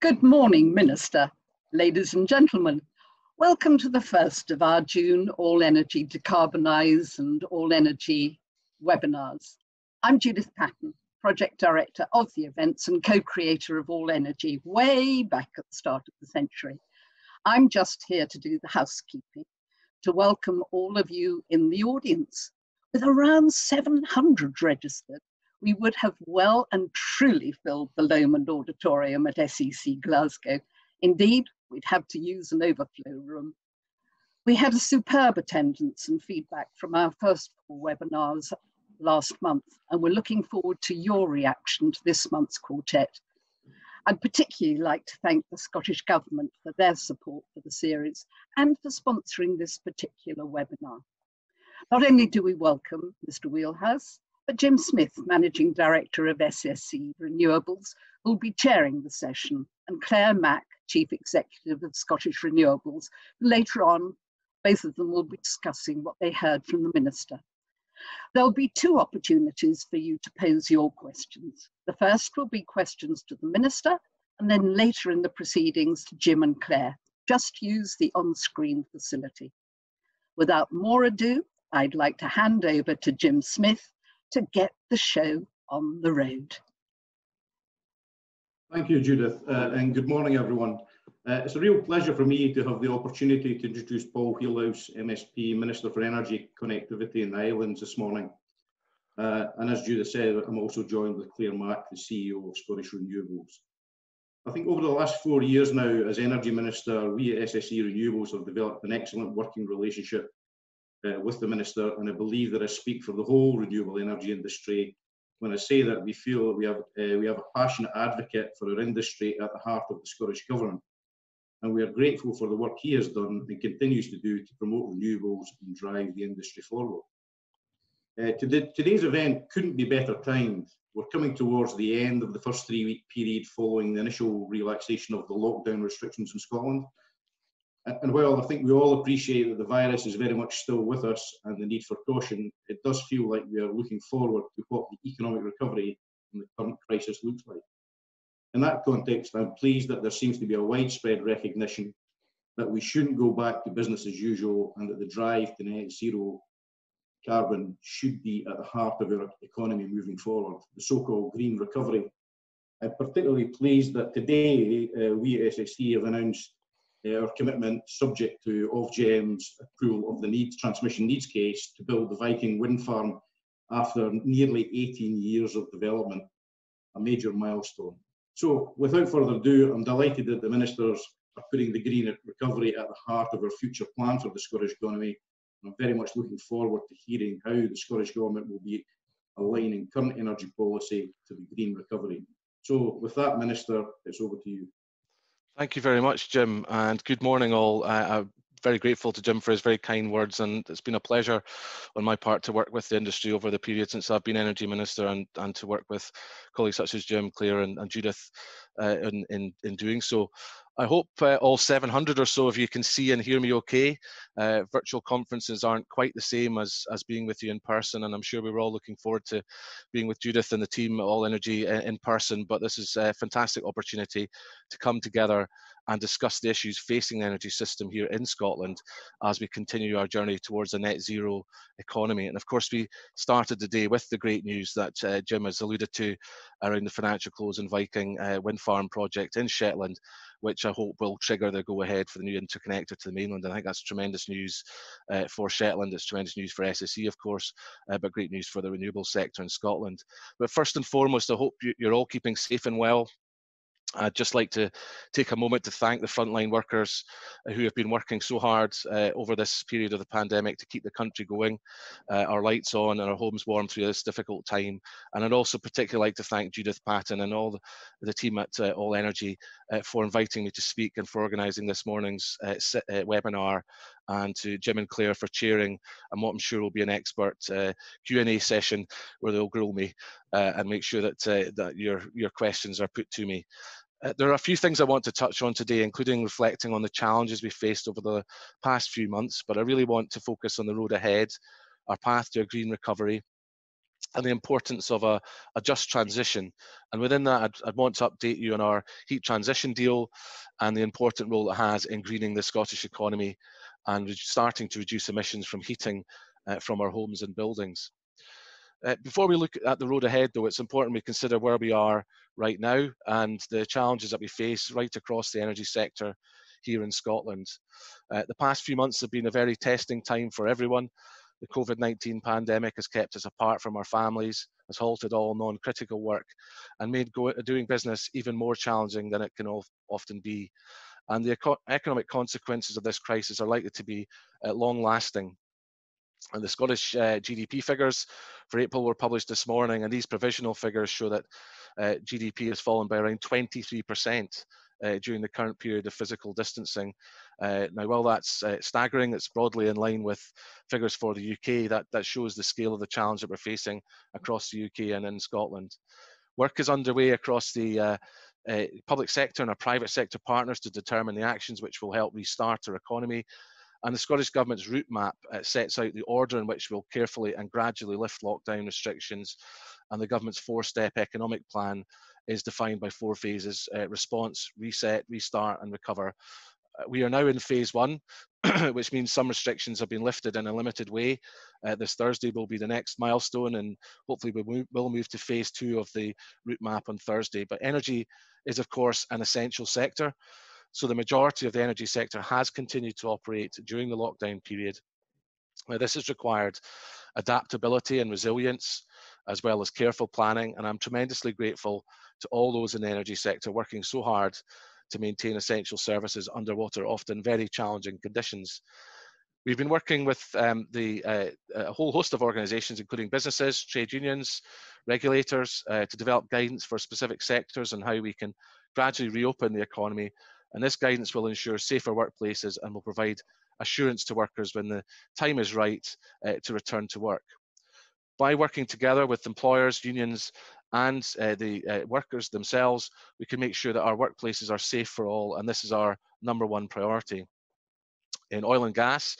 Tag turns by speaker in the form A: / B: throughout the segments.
A: Good morning, Minister. Ladies and gentlemen, welcome to the first of our June All Energy Dcarbonise and All Energy webinars. I'm Judith Patten, Project Director of the events and co-creator of All Energy way back at the start of the century. I'm just here to do the housekeeping, to welcome all of you in the audience. With around 700 registered, we would have well and truly filled the Lomond Auditorium at SEC Glasgow. Indeed, we'd have to use an overflow room. We had a superb attendance and feedback from our first four webinars last month, and we're looking forward to your reaction to this month's quartet. I'd particularly like to thank the Scottish Government for their support for the series and for sponsoring this particular webinar. Not only do we welcome Mr. Wheelhouse, but Jim Smith, Managing Director of SSE Renewables, will be chairing the session, and Claire Mack, Chief Executive of Scottish Renewables. Later on, both of them will be discussing what they heard from the Minister. There'll be two opportunities for you to pose your questions. The first will be questions to the Minister, and then later in the proceedings to Jim and Claire. Just use the on-screen facility. Without more ado, I'd like to hand over to Jim Smith, to get the show on the road.
B: Thank you, Judith, uh, and good morning, everyone. Uh, it's a real pleasure for me to have the opportunity to introduce Paul Wheelhouse, MSP, Minister for Energy, Connectivity and the Islands this morning. Uh, and as Judith said, I'm also joined with Claire Mack, the CEO of Scottish Renewables. I think over the last four years now, as Energy Minister, we at SSE Renewables have developed an excellent working relationship uh, with the Minister, and I believe that I speak for the whole renewable energy industry when I say that we feel that we have, uh, we have a passionate advocate for our industry at the heart of the Scottish Government. And we are grateful for the work he has done and continues to do to promote renewables and drive the industry forward. Uh, today, today's event couldn't be better timed. We're coming towards the end of the first three week period following the initial relaxation of the lockdown restrictions in Scotland. And while I think we all appreciate that the virus is very much still with us and the need for caution, it does feel like we are looking forward to what the economic recovery from the current crisis looks like. In that context, I'm pleased that there seems to be a widespread recognition that we shouldn't go back to business as usual and that the drive to net zero carbon should be at the heart of our economy moving forward, the so-called green recovery. I'm particularly pleased that today uh, we at SSE have announced our commitment, subject to Ofgem's approval of the needs, transmission needs case, to build the Viking wind farm after nearly 18 years of development, a major milestone. So without further ado, I'm delighted that the ministers are putting the green recovery at the heart of our future plan for the Scottish economy. I'm very much looking forward to hearing how the Scottish Government will be aligning current energy policy to the green recovery. So with that, Minister, it's over to you.
C: Thank you very much, Jim, and good morning all. Uh, I'm very grateful to Jim for his very kind words, and it's been a pleasure on my part to work with the industry over the period since I've been Energy Minister and, and to work with colleagues such as Jim, Claire and, and Judith uh, in, in, in doing so. I hope uh, all 700 or so of you can see and hear me okay. Uh, virtual conferences aren't quite the same as, as being with you in person, and I'm sure we were all looking forward to being with Judith and the team at All Energy uh, in person, but this is a fantastic opportunity to come together and discuss the issues facing the energy system here in Scotland as we continue our journey towards a net zero economy. And of course, we started the day with the great news that uh, Jim has alluded to around the financial close and Viking uh, wind farm project in Shetland, which I hope will trigger the go ahead for the new interconnector to the mainland. I think that's tremendous news uh, for Shetland. It's tremendous news for SSE, of course, uh, but great news for the renewable sector in Scotland. But first and foremost, I hope you're all keeping safe and well. I'd just like to take a moment to thank the frontline workers uh, who have been working so hard uh, over this period of the pandemic to keep the country going, uh, our lights on and our homes warm through this difficult time. And I'd also particularly like to thank Judith Patten and all the, the team at uh, All Energy uh, for inviting me to speak and for organising this morning's uh, webinar and to Jim and Claire for chairing and what I'm sure will be an expert Q&A session where they'll grill me and make sure that, that your, your questions are put to me. Uh, there are a few things I want to touch on today, including reflecting on the challenges we faced over the past few months, but I really want to focus on the road ahead, our path to a green recovery, and the importance of a, a just transition. And within that, I'd, I'd, want to update you on our heat transition deal and the important role it has in greening the Scottish economy and starting to reduce emissions from heating uh, from our homes and buildings. Uh, before we look at the road ahead, though, it's important we consider where we are right now and the challenges that we face right across the energy sector here in Scotland. Uh, the past few months have been a very testing time for everyone. The COVID 19 pandemic has kept us apart from our families, has halted all non critical work, and made go- doing business even more challenging than it can often be. And the eco- economic consequences of this crisis are likely to be uh, long lasting. And the Scottish uh, GDP figures for April were published this morning, and these provisional figures show that uh, GDP has fallen by around 23% uh, during the current period of physical distancing. Uh, now, while that's uh, staggering, it's broadly in line with figures for the UK. That, that shows the scale of the challenge that we're facing across the UK and in Scotland. Work is underway across the uh, uh, public sector and our private sector partners to determine the actions which will help restart our economy and the Scottish Government's route map uh, sets out the order in which we'll carefully and gradually lift lockdown restrictions. And the Government's four step economic plan is defined by four phases uh, response, reset, restart, and recover. Uh, we are now in phase one, which means some restrictions have been lifted in a limited way. Uh, this Thursday will be the next milestone, and hopefully we will move to phase two of the route map on Thursday. But energy is, of course, an essential sector. So the majority of the energy sector has continued to operate during the lockdown period. Now, this has required adaptability and resilience, as well as careful planning, and I'm tremendously grateful to all those in the energy sector working so hard to maintain essential services under what are often very challenging conditions. We've been working with um, the, uh, a whole host of organisations, including businesses, trade unions, regulators, uh, to develop guidance for specific sectors and how we can gradually reopen the economy and this guidance will ensure safer workplaces and will provide assurance to workers when the time is right uh, to return to work. By working together with employers, unions, and uh, the uh, workers themselves, we can make sure that our workplaces are safe for all, and this is our number one priority. In oil and gas,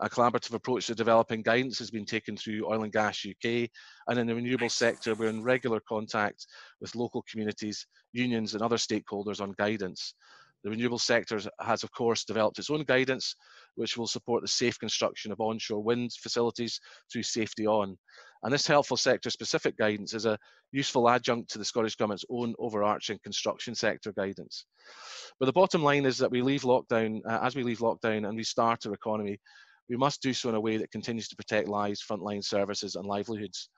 C: a collaborative approach to developing guidance has been taken through Oil and Gas UK, and in the renewable sector, we're in regular contact with local communities, unions, and other stakeholders on guidance. The renewable sector has, of course, developed its own guidance, which will support the safe construction of onshore wind facilities through SafetyOn. And this helpful sector specific guidance is a useful adjunct to the Scottish Government's own overarching construction sector guidance. But the bottom line is that we leave lockdown, uh, as we leave lockdown and restart our economy, we must do so in a way that continues to protect lives, frontline services, and livelihoods.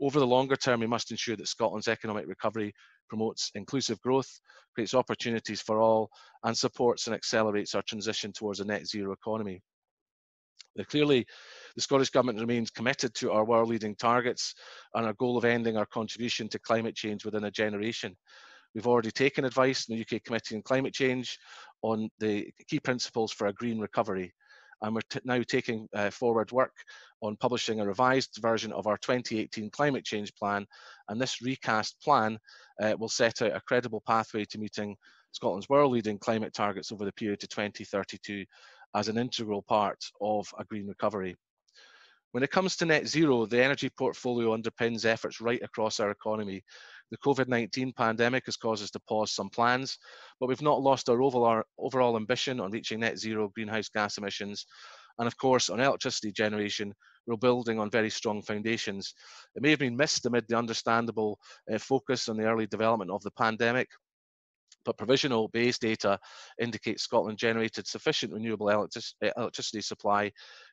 C: Over the longer term, we must ensure that Scotland's economic recovery promotes inclusive growth, creates opportunities for all, and supports and accelerates our transition towards a net zero economy. Now, clearly, the Scottish Government remains committed to our world leading targets and our goal of ending our contribution to climate change within a generation. We've already taken advice in the UK Committee on Climate Change on the key principles for a green recovery and we're now taking uh, forward work on publishing a revised version of our 2018 climate change plan. And this recast plan uh, will set out a credible pathway to meeting Scotland's world leading climate targets over the period to 2032 as an integral part of a green recovery. When it comes to net zero, the energy portfolio underpins efforts right across our economy. The COVID-19 pandemic has caused us to pause some plans, but we've not lost our overall, ambition on reaching net zero greenhouse gas emissions. And of course, on electricity generation, we're building on very strong foundations. It may have been missed amid the understandable uh, focus on the early development of the pandemic, but provisional BEIS data indicates Scotland generated sufficient renewable electricity supply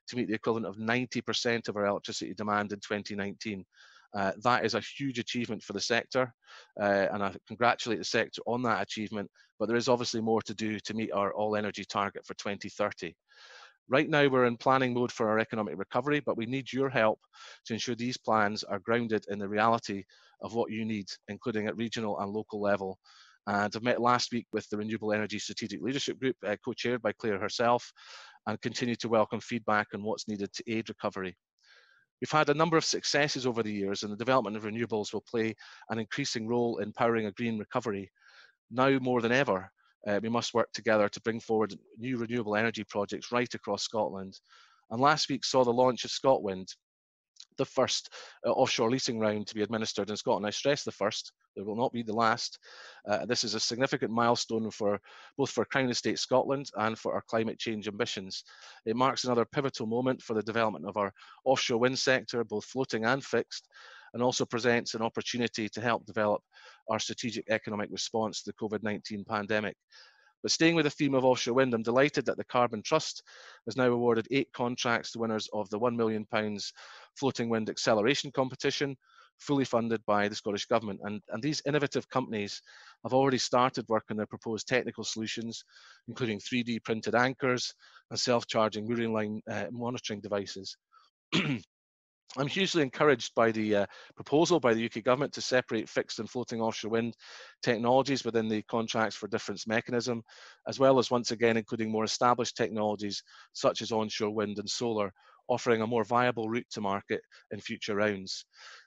C: to meet the equivalent of 90% of our electricity demand in 2019. Uh, that is a huge achievement for the sector, uh, and I congratulate the sector on that achievement, but there is obviously more to do to meet our all energy target for 2030. Right now, we're in planning mode for our economic recovery, but we need your help to ensure these plans are grounded in the reality of what you need, including at regional and local level. And I've met last week with the Renewable Energy Strategic Leadership Group, uh, co-chaired by Claire herself, and continue to welcome feedback on what's needed to aid recovery. We've had a number of successes over the years, and the development of renewables will play an increasing role in powering a green recovery. Now more than ever, uh, we must work together to bring forward new renewable energy projects right across Scotland. And last week saw the launch of ScotWind, the first uh, offshore leasing round to be administered in Scotland. I stress the first, there will not be the last. Uh, this is a significant milestone for both for Crown Estate Scotland and for our climate change ambitions. It marks another pivotal moment for the development of our offshore wind sector, both floating and fixed, and also presents an opportunity to help develop our strategic economic response to the COVID-19 pandemic. But staying with the theme of offshore wind, I'm delighted that the Carbon Trust has now awarded eight contracts to winners of the £1 million floating wind acceleration competition, fully funded by the Scottish Government. And, and these innovative companies have already started work on their proposed technical solutions, including 3D printed anchors and self-charging mooring line uh, monitoring devices. I'm hugely encouraged by the uh, proposal by the UK government to separate fixed and floating offshore wind technologies within the contracts for difference mechanism, as well as once again including more established technologies such as onshore wind and solar, offering a more viable route to market in future rounds.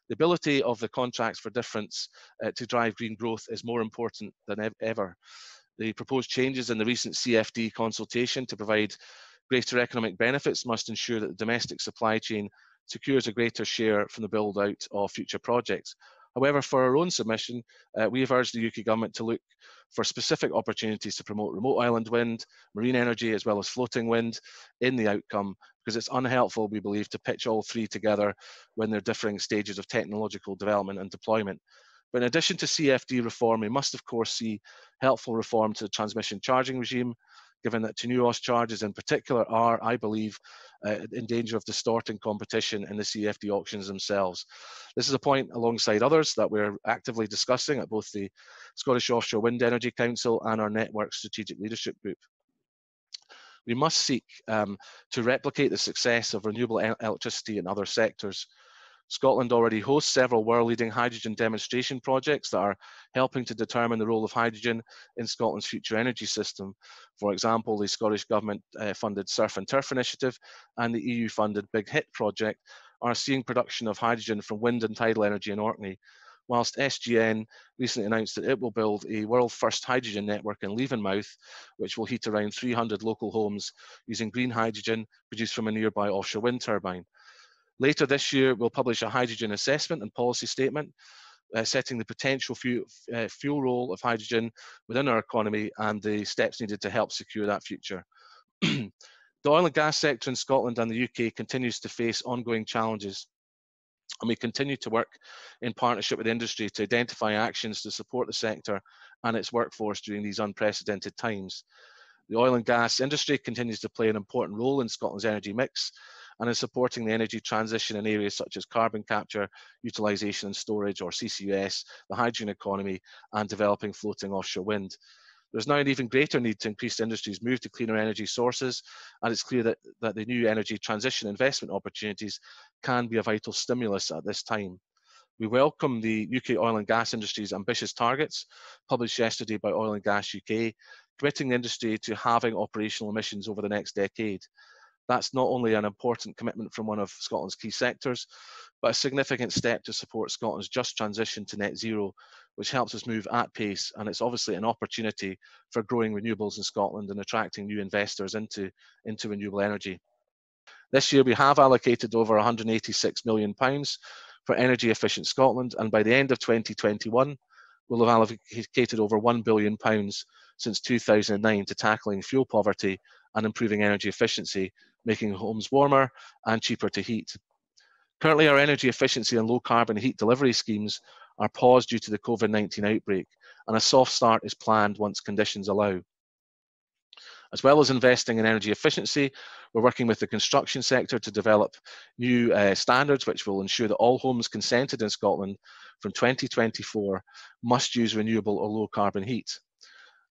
C: The ability of the contracts for difference uh, to drive green growth is more important than ev ever. The proposed changes in the recent CFD consultation to provide greater economic benefits must ensure that the domestic supply chain secures a greater share from the build out of future projects. However, for our own submission, uh, we have urged the UK government to look for specific opportunities to promote remote island wind, marine energy, as well as floating wind in the outcome, because it's unhelpful, we believe, to pitch all three together when they're differing stages of technological development and deployment. But in addition to CFD reform, we must, of course, see helpful reform to the transmission charging regime, given that TNUoS charges in particular are, I believe, uh, in danger of distorting competition in the CFD auctions themselves. This is a point alongside others that we're actively discussing at both the Scottish Offshore Wind Energy Council and our Network Strategic Leadership Group. We must seek um, to replicate the success of renewable electricity in other sectors. Scotland already hosts several world-leading hydrogen demonstration projects that are helping to determine the role of hydrogen in Scotland's future energy system. For example, the Scottish Government-funded uh, Surf and Turf initiative and the EU-funded Big Hit project are seeing production of hydrogen from wind and tidal energy in Orkney, whilst SGN recently announced that it will build a world-first hydrogen network in Levenmouth, which will heat around 300 local homes using green hydrogen produced from a nearby offshore wind turbine. Later this year, we'll publish a hydrogen assessment and policy statement, uh, setting the potential fuel, uh, fuel role of hydrogen within our economy and the steps needed to help secure that future. the oil and gas sector in Scotland and the UK continues to face ongoing challenges. And we continue to work in partnership with industry to identify actions to support the sector and its workforce during these unprecedented times. The oil and gas industry continues to play an important role in Scotland's energy mix, and in supporting the energy transition in areas such as carbon capture, utilisation and storage, or CCUS, the hydrogen economy, and developing floating offshore wind. There's now an even greater need to increase industry's move to cleaner energy sources, and it's clear that, that the new energy transition investment opportunities can be a vital stimulus at this time. We welcome the UK oil and gas industry's ambitious targets, published yesterday by Oil and Gas UK, committing the industry to halving operational emissions over the next decade. That's not only an important commitment from one of Scotland's key sectors, but a significant step to support Scotland's just transition to net zero, which helps us move at pace. And it's obviously an opportunity for growing renewables in Scotland and attracting new investors into, into renewable energy. This year, we have allocated over £186 million for Energy Efficient Scotland, and by the end of 2021, we'll have allocated over £1 billion since 2009 to tackling fuel poverty and improving energy efficiency, making homes warmer and cheaper to heat. Currently, our energy efficiency and low carbon heat delivery schemes are paused due to the COVID 19 outbreak, and a soft start is planned once conditions allow. As well as investing in energy efficiency, we're working with the construction sector to develop new uh, standards which will ensure that all homes consented in Scotland from 2024 must use renewable or low carbon heat.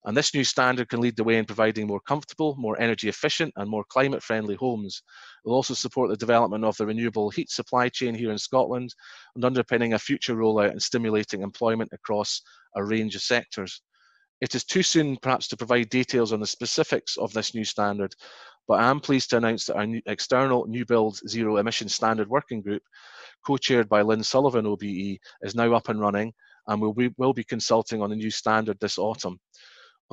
C: And this new standard can lead the way in providing more comfortable, more energy efficient, and more climate friendly homes. It will also support the development of the renewable heat supply chain here in Scotland and underpinning a future rollout and stimulating employment across a range of sectors. It is too soon, perhaps, to provide details on the specifics of this new standard, but I am pleased to announce that our new external New Build Zero Emission Standard Working Group, co chaired by Lynne Sullivan OBE, is now up and running and will be, will be consulting on the new standard this autumn.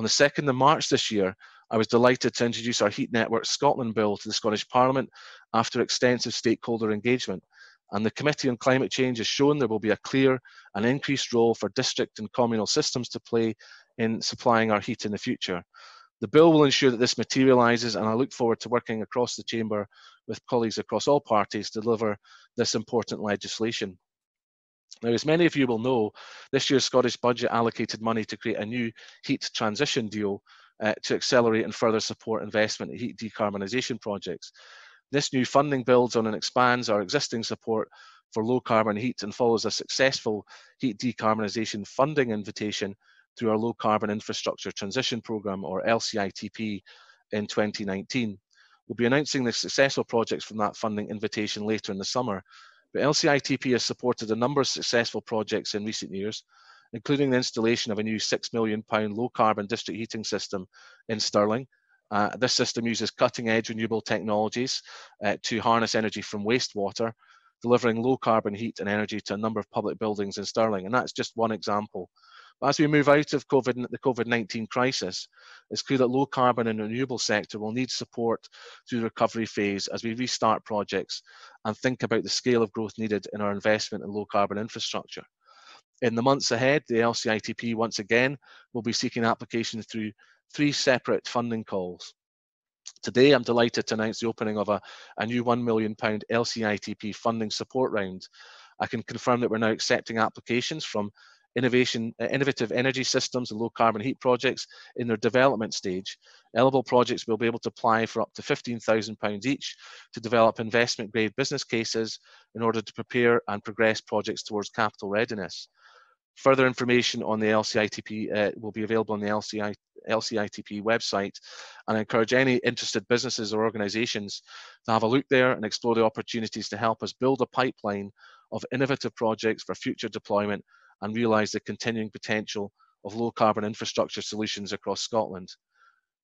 C: On the 2nd of March this year, I was delighted to introduce our Heat Network Scotland Bill to the Scottish Parliament after extensive stakeholder engagement. And the Committee on Climate Change has shown there will be a clear and increased role for district and communal systems to play in supplying our heat in the future. The bill will ensure that this materialises, and I look forward to working across the Chamber with colleagues across all parties to deliver this important legislation. Now, as many of you will know, this year's Scottish budget allocated money to create a new heat transition deal uh, to accelerate and further support investment in heat decarbonisation projects. This new funding builds on and expands our existing support for low carbon heat and follows a successful heat decarbonisation funding invitation through our Low Carbon Infrastructure Transition Programme, or LCITP, in 2019. We'll be announcing the successful projects from that funding invitation later in the summer. But LCITP has supported a number of successful projects in recent years, including the installation of a new £6 million low carbon district heating system in Stirling. Uh, this system uses cutting edge renewable technologies uh, to harness energy from wastewater, delivering low carbon heat and energy to a number of public buildings in Stirling. And that's just one example. But as we move out of COVID, the COVID-19 crisis, it's clear that low carbon and renewable sector will need support through the recovery phase as we restart projects and think about the scale of growth needed in our investment in low carbon infrastructure. In the months ahead, the LCITP once again will be seeking applications through three separate funding calls. Today, I'm delighted to announce the opening of a, a new £1 million LCITP funding support round. I can confirm that we're now accepting applications from innovation, uh, innovative energy systems and low carbon heat projects in their development stage. Eligible projects will be able to apply for up to £15,000 each to develop investment grade business cases in order to prepare and progress projects towards capital readiness. Further information on the LCITP uh, will be available on the LCI, LCITP website and I encourage any interested businesses or organisations to have a look there and explore the opportunities to help us build a pipeline of innovative projects for future deployment and realise the continuing potential of low carbon infrastructure solutions across Scotland.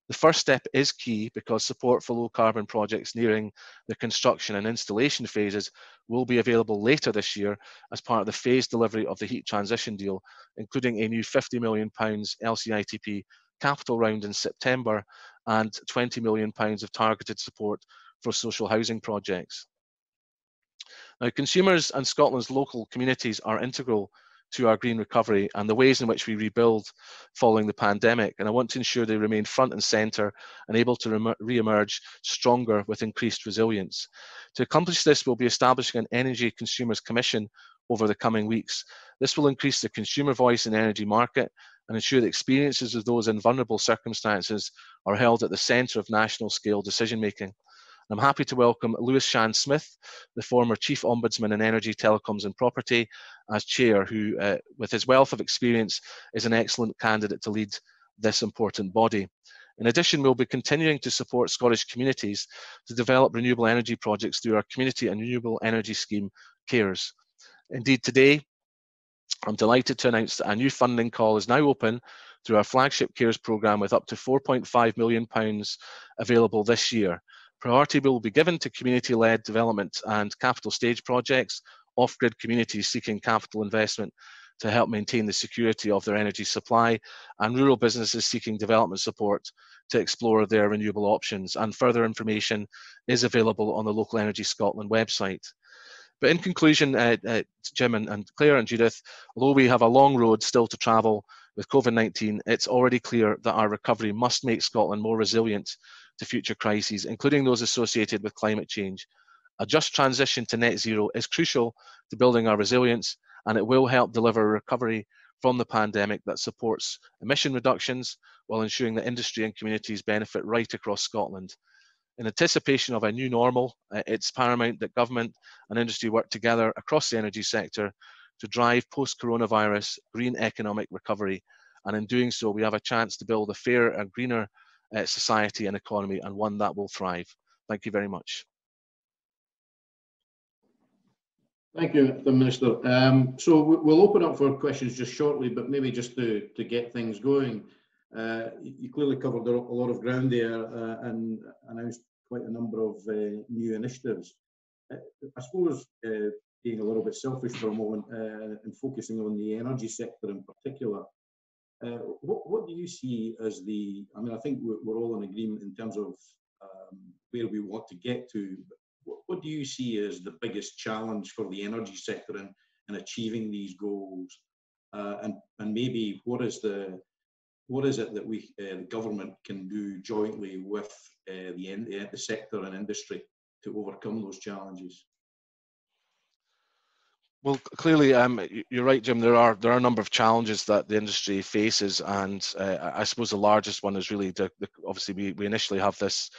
C: The first step is key because support for low carbon projects nearing the construction and installation phases will be available later this year as part of the phased delivery of the heat transition deal, including a new £50 million LCITP capital round in September and £20 million of targeted support for social housing projects. Now, consumers and Scotland's local communities are integral to our green recovery and the ways in which we rebuild following the pandemic. And I want to ensure they remain front and centre and able to re-emerge stronger with increased resilience. To accomplish this, we'll be establishing an Energy Consumers Commission over the coming weeks. This will increase the consumer voice in the energy market and ensure the experiences of those in vulnerable circumstances are held at the centre of national scale decision making. I'm happy to welcome Lewis Shand Smith, the former Chief Ombudsman in Energy, Telecoms and Property, as Chair, who, uh, with his wealth of experience, is an excellent candidate to lead this important body. In addition, we'll be continuing to support Scottish communities to develop renewable energy projects through our Community and Renewable Energy Scheme, CARES. Indeed, today, I'm delighted to announce that a new funding call is now open through our flagship CARES programme with up to £4.5 million available this year. Priority will be given to community-led development and capital stage projects, off-grid communities seeking capital investment to help maintain the security of their energy supply, and rural businesses seeking development support to explore their renewable options. And further information is available on the Local Energy Scotland website. But in conclusion, uh, uh, Jim and, and Claire and Judith, although we have a long road still to travel with COVID-19, it's already clear that our recovery must make Scotland more resilient to future crises, including those associated with climate change. A just transition to net zero is crucial to building our resilience, and it will help deliver recovery from the pandemic that supports emission reductions while ensuring that industry and communities benefit right across Scotland. In anticipation of a new normal, uh, it's paramount that government and industry work together across the energy sector to drive post-coronavirus green economic recovery. And in doing so, we have a chance to build a fairer and greener uh, society and economy and one that will thrive. Thank you very much.
B: Thank you, the Minister. Um, so we'll open up for questions just shortly, but maybe just to, to get things going. Uh, you clearly covered a lot of ground there uh, and announced quite a number of uh, new initiatives. Uh, I suppose, uh, being a little bit selfish for a moment uh, and focusing on the energy sector in particular, uh, what, what do you see as the, I mean, I think we're, we're all in agreement in terms of um, where we want to get to. what, what, do you see as the biggest challenge for the energy sector in, in achieving these goals? Uh, and, and maybe what is the what is it that we uh, the government can do jointly with uh, the, the sector and industry to overcome those challenges?
C: Well, clearly, um, you're right, Jim. There are there are a number of challenges that the industry faces, and uh, I suppose the largest one is really the, the, obviously we, we initially have this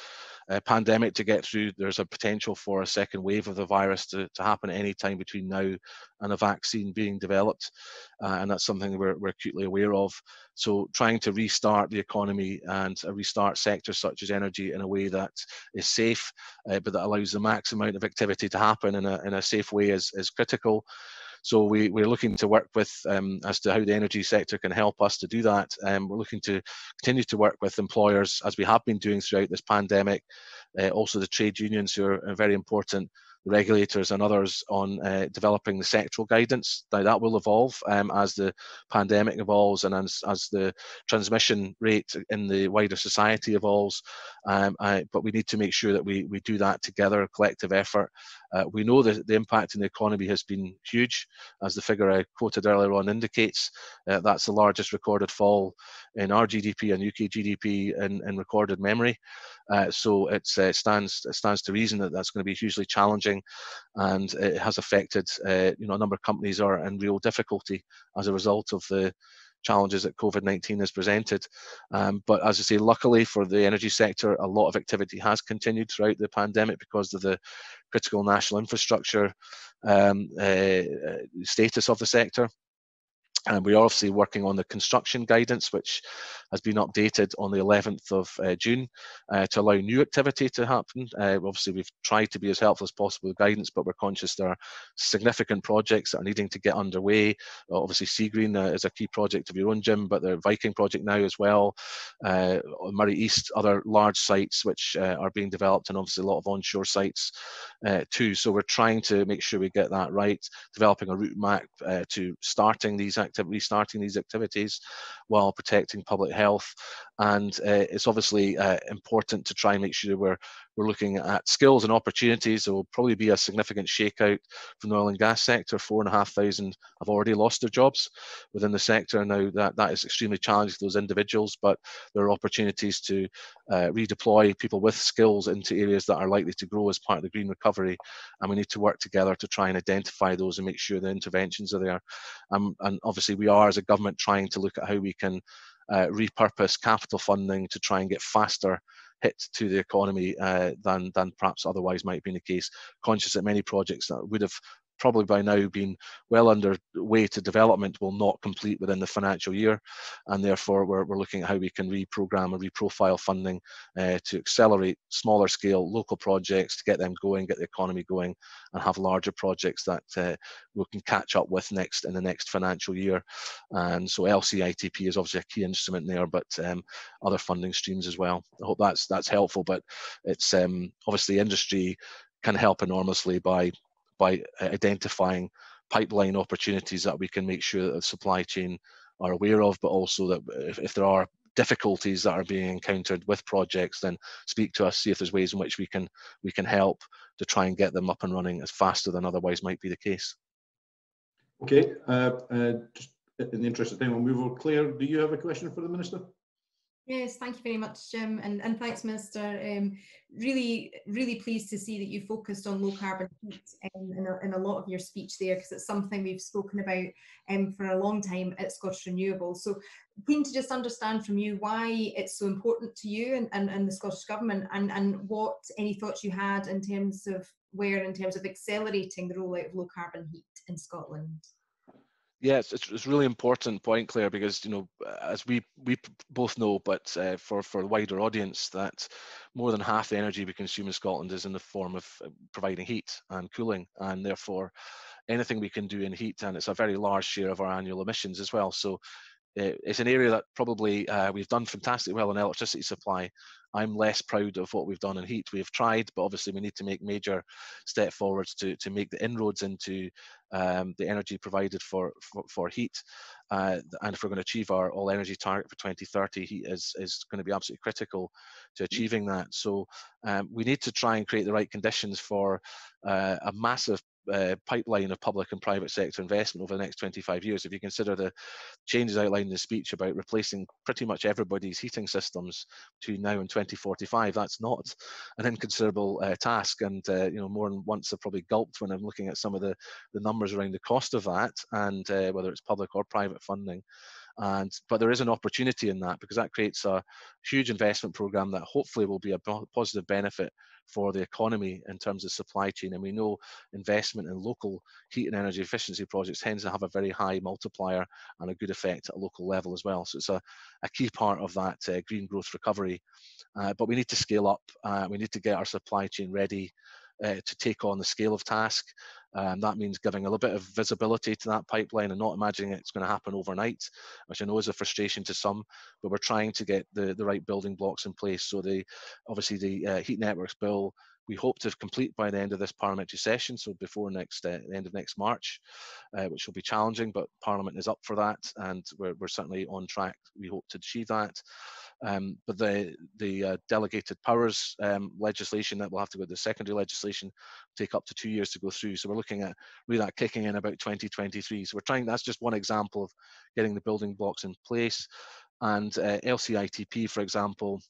C: uh, pandemic to get through. There's a potential for a second wave of the virus to, to happen any time between now and a vaccine being developed. Uh, and that's something we're, we're acutely aware of. So trying to restart the economy and a restart sectors such as energy in a way that is safe, uh, but that allows the max amount of activity to happen in a, in a safe way is, is critical. So we, we're looking to work with um, as to how the energy sector can help us to do that. Um, we're looking to continue to work with employers as we have been doing throughout this pandemic, uh, also the trade unions who are very important regulators and others on uh, developing the sectoral guidance. Now that will evolve um, as the pandemic evolves and as, as the transmission rate in the wider society evolves. Um, I, but we need to make sure that we, we do that together, a collective effort. Uh, we know that the impact in the economy has been huge, as the figure I quoted earlier on indicates. Uh, that's the largest recorded fall in our GDP and UK GDP in, in recorded memory. Uh, so it uh, stands it stands to reason that that's going to be hugely challenging, and it has affected uh, you know a number of companies are in real difficulty as a result of the challenges that COVID-19 has presented. Um, but as I say, luckily for the energy sector, a lot of activity has continued throughout the pandemic because of the critical national infrastructure um, uh, status of the sector. And we're obviously working on the construction guidance, which has been updated on the 11th of uh, June uh, to allow new activity to happen. Uh, obviously, we've tried to be as helpful as possible with guidance, but we're conscious there are significant projects that are needing to get underway. Obviously, Seagreen uh, is a key project of your own, Jim, but the Viking project now as well. Uh, Moray East, other large sites which uh, are being developed, and obviously a lot of onshore sites too. So we're trying to make sure we get that right, developing a route map to starting these activities, restarting these activities while protecting public health. And uh, it's obviously uh, important to try and make sure we're we're looking at skills and opportunities. There will probably be a significant shakeout from the oil and gas sector. Four and a half thousand have already lost their jobs within the sector. Now that, that is extremely challenging for those individuals, but there are opportunities to uh, redeploy people with skills into areas that are likely to grow as part of the green recovery. And we need to work together to try and identify those and make sure the interventions are there. Um, and obviously we are as a government trying to look at how we can uh, repurpose capital funding to try and get faster hit to the economy uh, than than perhaps otherwise might have been the case. Conscious that many projects that would have probably by now been well underway to development will not complete within the financial year. And therefore we're, we're looking at how we can reprogram and reprofile funding uh, to accelerate smaller scale local projects to get them going get the economy going and have larger projects that uh, we can catch up with next in the next financial year. And so LCITP is obviously a key instrument there but um, other funding streams as well. I hope that's that's helpful but it's um, obviously industry can help enormously by by identifying pipeline opportunities that we can make sure that the supply chain are aware of, but also that if, if there are difficulties that are being encountered with projects, then speak to us, see if there's ways in which we can we can help to try and get them up and running as faster than otherwise might be the case.
B: Okay, uh, uh, just in the interest of time, we'll move over. Claire, do you have a question for the Minister?
D: Yes, thank you very much, Jim, and, and thanks, Minister. Um, really, really pleased to see that you focused on low carbon heat um, in, a, in a lot of your speech there, because it's something we've spoken about um, for a long time at Scottish Renewables. So, keen to just understand from you why it's so important to you and, and, and the Scottish Government, and, and what any thoughts you had in terms of where, in terms of accelerating the rollout of low carbon heat in Scotland.
C: Yes, it's, it's a really important point, Claire, because you know, as we we both know, but uh, for for the wider audience, that more than half the energy we consume in Scotland is in the form of uh, providing heat and cooling, and therefore, anything we can do in heat, and it's a very large share of our annual emissions as well. So, uh, it's an area that probably uh, we've done fantastically well in electricity supply, I'm less proud of what we've done in heat. We've tried, but obviously we need to make major step forwards to, to make the inroads into um, the energy provided for, for, for heat. Uh, and if we're going to achieve our all energy target for 2030, heat is, is going to be absolutely critical to achieving that. So um, we need to try and create the right conditions for uh, a massive uh, pipeline of public and private sector investment over the next 25 years. If you consider the changes outlined in the speech about replacing pretty much everybody's heating systems to now in 2045, that's not an inconsiderable uh, task. And uh, you know, more than once I've probably gulped when I'm looking at some of the, the numbers around the cost of that, and uh, whether it's public or private funding. And but there is an opportunity in that because that creates a huge investment program that hopefully will be a positive benefit for the economy in terms of supply chain. And we know investment in local heat and energy efficiency projects tends to have a very high multiplier and a good effect at a local level as well. So it's a, a key part of that uh, green growth recovery. Uh, but we need to scale up. Uh, we need to get our supply chain ready uh, to take on the scale of task. Um, that means giving a little bit of visibility to that pipeline and not imagining it's going to happen overnight, which I know is a frustration to some, but we're trying to get the, the right building blocks in place. So the obviously the uh, heat networks bill we hope to complete by the end of this parliamentary session, so before next uh, the end of next March, uh, which will be challenging, but Parliament is up for that, and we're, we're certainly on track. We hope to achieve that. Um, but the the uh, delegated powers um, legislation that will have to go to the secondary legislation take up to two years to go through. So we're looking at really that kicking in about 2023. So we're trying. That's just one example of getting the building blocks in place. And uh, LCITP, for example,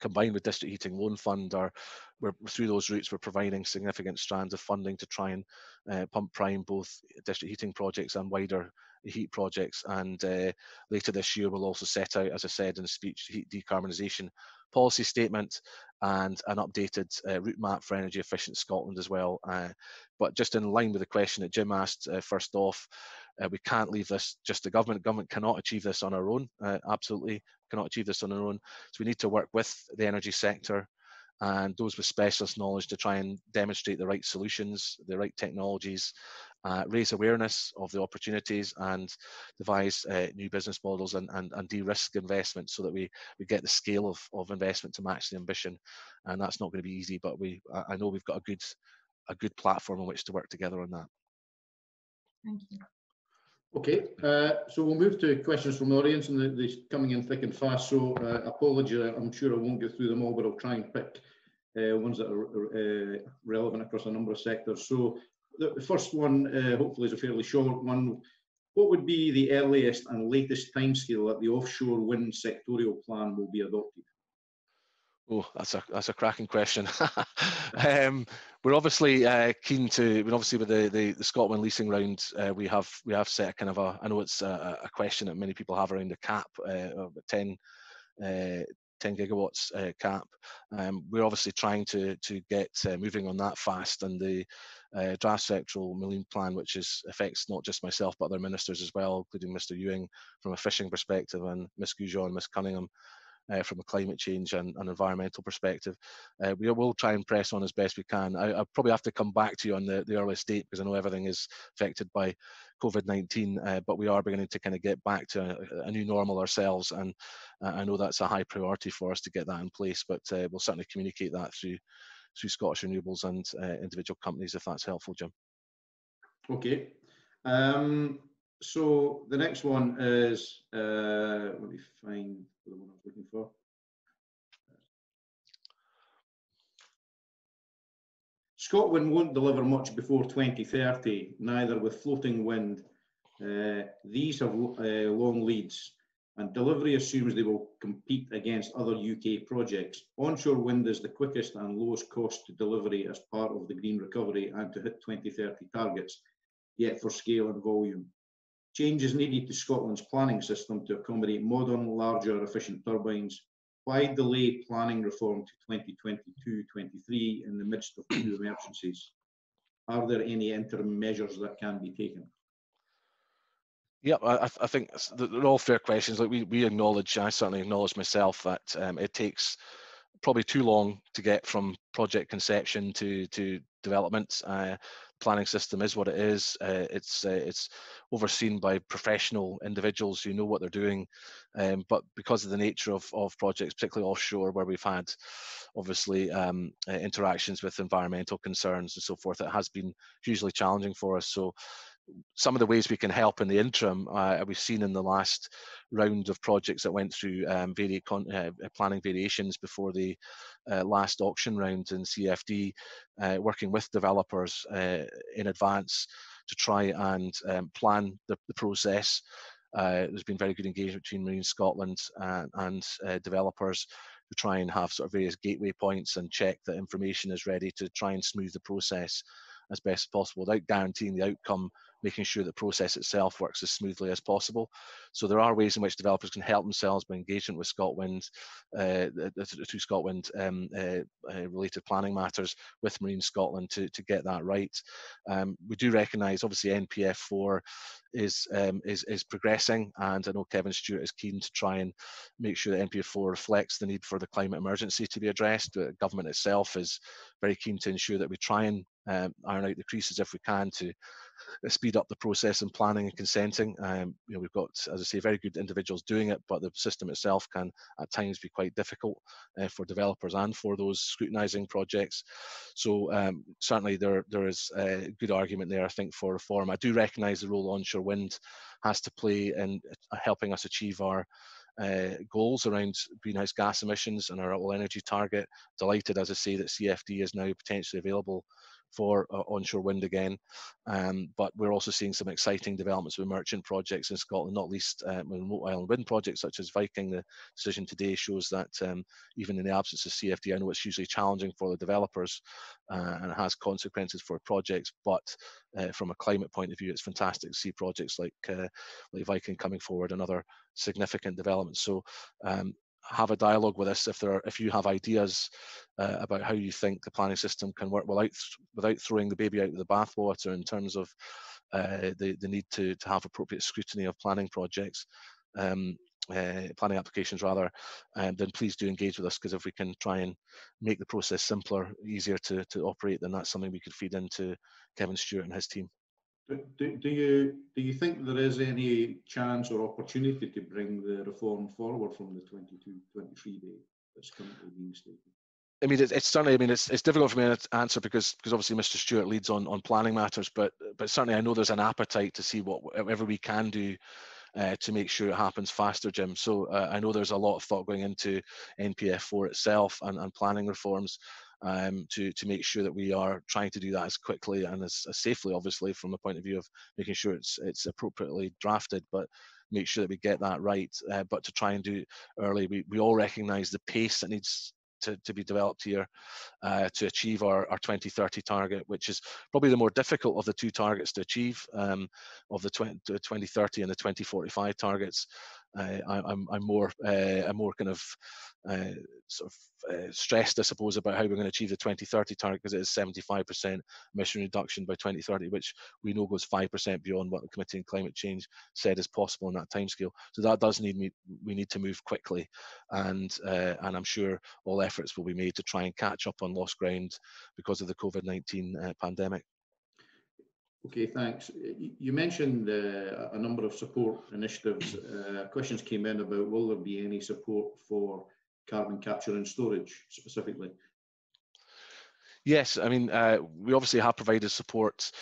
C: combined with district heating loan fund are we're through those routes we're providing significant strands of funding to try and uh, pump prime both district heating projects and wider heat projects. And uh, later this year we'll also set out as i said in the speech heat decarbonisation policy statement and an updated uh, route map for energy efficient scotland as well uh, but just in line with the question that jim asked uh, first off uh, we can't leave this just to government. Government cannot achieve this on our own. Uh, absolutely cannot achieve this on our own. So we need to work with the energy sector and those with specialist knowledge to try and demonstrate the right solutions, the right technologies, uh, raise awareness of the opportunities and devise uh, new business models and, and, and de-risk investment so that we, we get the scale of, of investment to match the ambition. And that's not going to be easy, but we I know we've got a good a good platform on which to work together on that.
D: Thank you.
B: Okay, uh, so we'll move to questions from the audience and they're coming in thick and fast. So uh, apology, I'm sure I won't go through them all, but I'll try and pick uh, ones that are uh, relevant across a number of sectors. So the, the first one, uh, hopefully, is a fairly short one. What would be the earliest and latest timescale that the offshore wind sectorial plan will be adopted?
C: Oh, that's a that's a cracking question. um, we're obviously uh, keen to. We're obviously with the, the, the ScotWind leasing round, uh, we have we have set a kind of a. I know it's a, a question that many people have around the cap uh, of 10, uh, 10 gigawatts uh, cap. Um, we're obviously trying to to get uh, moving on that fast, and the draft sectoral marine plan, which is affects not just myself but other ministers as well, including Mr. Ewing from a fishing perspective and Miss Gougeon, Miss Cunningham uh, from a climate change and an environmental perspective. Uh, we will try and press on as best we can. I, will probably have to come back to you on the, the earliest date because I know everything is affected by COVID-19, uh, but we are beginning to kind of get back to a, a new normal ourselves. And I know that's a high priority for us to get that in place, but uh, we'll certainly communicate that through through Scottish Renewables and uh, individual companies if that's helpful, Jim.
B: Okay. Um, so the next one is, uh, let me find the one I was looking for. Scotland won't deliver much before 2030, neither with floating wind. Uh, these have uh, long leads and delivery assumes they will compete against other UK projects. Onshore wind is the quickest and lowest cost to delivery as part of the green recovery and to hit 2030 targets, yet for scale and volume. Changes needed to Scotland's planning system to accommodate modern, larger, efficient turbines. Why delay planning reform to 2022-23 in the midst of two emergencies? Are there any interim measures that can be taken?
C: Yeah, I, I think they're all fair questions. Like we, we acknowledge, I certainly acknowledge myself that um, it takes probably too long to get from project conception to to development. Uh, planning system is what it is. Uh, it's uh, it's overseen by professional individuals who know what they're doing, um, but because of the nature of, of projects, particularly offshore, where we've had obviously um, uh, interactions with environmental concerns and so forth, it has been hugely challenging for us. So some of the ways we can help in the interim uh, we've seen in the last round of projects that went through um, uh, planning variations before the uh, last auction round in CFD, uh, working with developers uh, in advance to try and um, plan the, the process. Uh, there's been very good engagement between Marine Scotland and developers to try and have sort of various gateway points and check that information is ready to try and smooth the process as best possible without guaranteeing the outcome making sure the process itself works as smoothly as possible. So there are ways in which developers can help themselves by engagement with ScotWind, uh, to ScotWind um, uh, uh, related planning matters with Marine Scotland to, to get that right. Um, we do recognise obviously NPF 4 is, um, is is progressing, and I know Kevin Stewart is keen to try and make sure that NPF4 reflects the need for the climate emergency to be addressed. The government itself is very keen to ensure that we try and um, iron out the creases if we can to speed up the process and planning and consenting. Um, you know, we've got, as I say, very good individuals doing it, but the system itself can at times be quite difficult uh, for developers and for those scrutinising projects. So um, certainly there there is a good argument there, I think, for reform. I do recognise the role onshore wind has to play in uh, helping us achieve our uh, goals around greenhouse gas emissions and our all energy target. Delighted, as I say, that CFD is now potentially available for uh, onshore wind again. Um, but we're also seeing some exciting developments with merchant projects in Scotland, not least uh, remote island wind projects such as Viking. The decision today shows that um, even in the absence of CFD, I know it's usually challenging for the developers uh, and it has consequences for projects, but uh, from a climate point of view, it's fantastic to see projects like, uh, like Viking coming forward and other significant developments. So um, have a dialogue with us if there are, if you have ideas uh, about how you think the planning system can work without without throwing the baby out of the bathwater in terms of uh, the the need to to have appropriate scrutiny of planning projects. Um, uh, planning applications rather, um, then please do engage with us because if we can try and make the process simpler, easier to, to operate, then that's something we could feed into Kevin Stewart and his team.
B: Do, do you do you think there is any chance or opportunity to bring the reform forward from the 22-23 day that's currently being stated?
C: I mean, it's, it's, certainly. I mean, it's, it's difficult for me to answer because because obviously Mr. Stewart leads on on planning matters, but but certainly I know there's an appetite to see what whatever we can do uh, to make sure it happens faster, Jim. So uh, I know there's a lot of thought going into NPF4 itself and, and planning reforms um, to to make sure that we are trying to do that as quickly and as, as, safely, obviously, from the point of view of making sure it's it's appropriately drafted, but make sure that we get that right. Uh, but to try and do it early, we we all recognise the pace that needs to, to be developed here uh, to achieve our, our 2030 target, which is probably the more difficult of the two targets to achieve um, of the 20, 2030 and the 2045 targets. I, am I'm more uh, I'm more kind of uh, sort of uh, stressed, I suppose, about how we're going to achieve the 2030 target because it is 75% emission reduction by 2030, which we know goes 5% beyond what the Committee on Climate Change said is possible in that timescale. So that does need me, we need to move quickly, and and I'm sure all efforts will be made to try and catch up on lost ground because of the COVID-19 uh, pandemic.
B: Okay, thanks. You mentioned uh, a number of support initiatives. Uh, questions came in about will there be any support for carbon capture and storage specifically?
C: Yes, I mean, uh, we obviously have provided support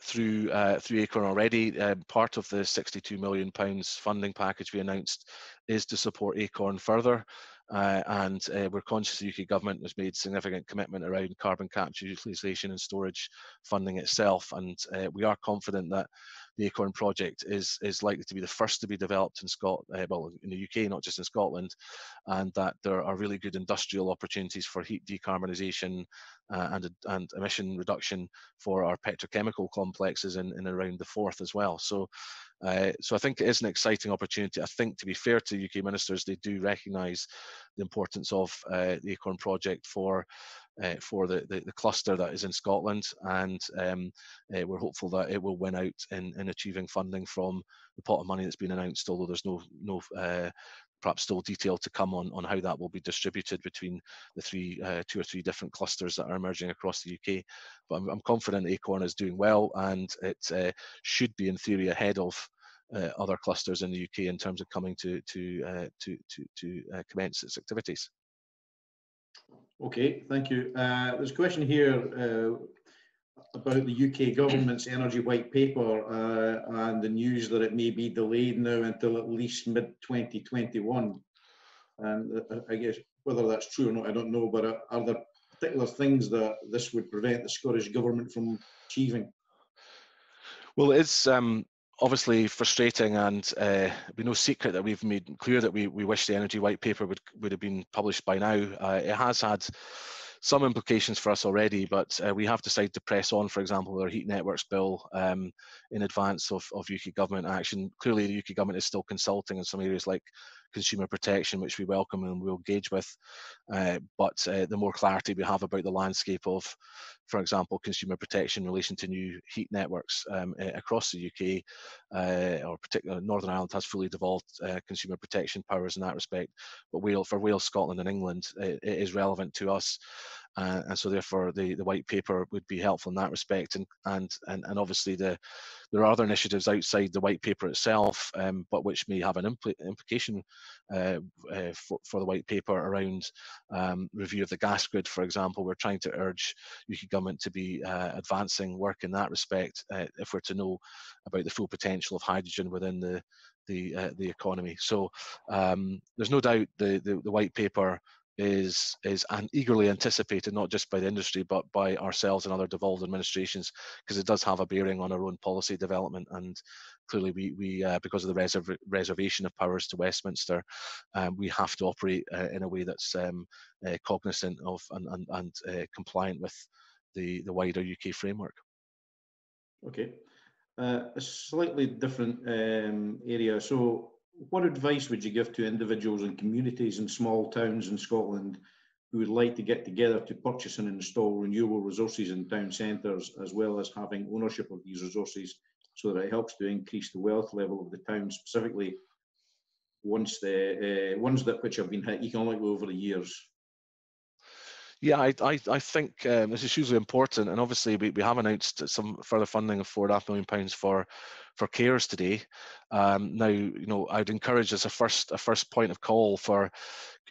C: through uh, through Acorn already. Uh, part of the 62 million pounds funding package we announced is to support Acorn further. Uh, and uh, we're conscious the UK government has made significant commitment around carbon capture, utilisation and storage funding itself. And uh, we are confident that the Acorn project is is likely to be the first to be developed in Scotland, uh, well, in the UK, not just in Scotland, and that there are really good industrial opportunities for heat decarbonisation uh, and and emission reduction for our petrochemical complexes in, in around the Forth as well. So. Uh, so I think it is an exciting opportunity. I think, to be fair to UK ministers, they do recognise the importance of uh, the Acorn project for uh, for the, the, the, cluster that is in Scotland, and um, uh, we're hopeful that it will win out in, in achieving funding from the pot of money that's been announced. Although there's no no uh, perhaps still detail to come on, on how that will be distributed between the three, uh, two or three different clusters that are emerging across the UK. But I'm, I'm confident Acorn is doing well and it uh, should be in theory ahead of uh, other clusters in the UK in terms of coming to to uh, to to, to uh, commence its activities.
B: Okay, thank you. Uh, there's a question here about the UK government's energy white paper uh, and the news that it may be delayed now until at least mid 2021. And uh, I guess whether that's true or not, I don't know. But are there particular things that this would prevent the Scottish government from achieving?
C: Well, it's um, obviously frustrating, and uh, be no secret that we've made clear that we we wish the energy white paper would would have been published by now. Uh, it has had some implications for us already, but uh, we have decided to press on, for example, with our heat networks bill um, in advance of, of UK government action. Clearly, the UK government is still consulting in some areas like consumer protection, which we welcome and we'll engage with. Uh, but uh, the more clarity we have about the landscape of, for example, consumer protection in relation to new heat networks um, across the UK, uh, or particularly Northern Ireland has fully devolved uh, consumer protection powers in that respect. But Wales, for Wales, Scotland, and England, it, it is relevant to us. Uh, and so therefore the, the white paper would be helpful in that respect and and and, and obviously the there are other initiatives outside the white paper itself um, but which may have an impl implication uh, uh, for, for the white paper around um, review of the gas grid for example we're trying to urge UK government to be uh, advancing work in that respect uh, if we're to know about the full potential of hydrogen within the the, uh, the economy. So um, there's no doubt the, the, the white paper is is an eagerly anticipated not just by the industry but by ourselves and other devolved administrations because it does have a bearing on our own policy development and clearly we we uh, because of the reserv reservation of powers to Westminster um, we have to operate uh, in a way that's um, uh, cognizant of and and, and uh, compliant with the the wider UK framework.
B: Okay, uh, a slightly different um, area. So what advice would you give to individuals and communities in small towns in Scotland who would like to get together to purchase and install renewable resources in town centres, as well as having ownership of these resources so that it helps to increase the wealth level of the town, specifically once the uh, ones that which have been hit economically over the years?
C: Yeah, I, I, I think um, this is hugely important, and obviously we, we have announced some further funding of four and a half million pounds for for CARES today. Um, now, you know, I'd encourage as a first a first point of call for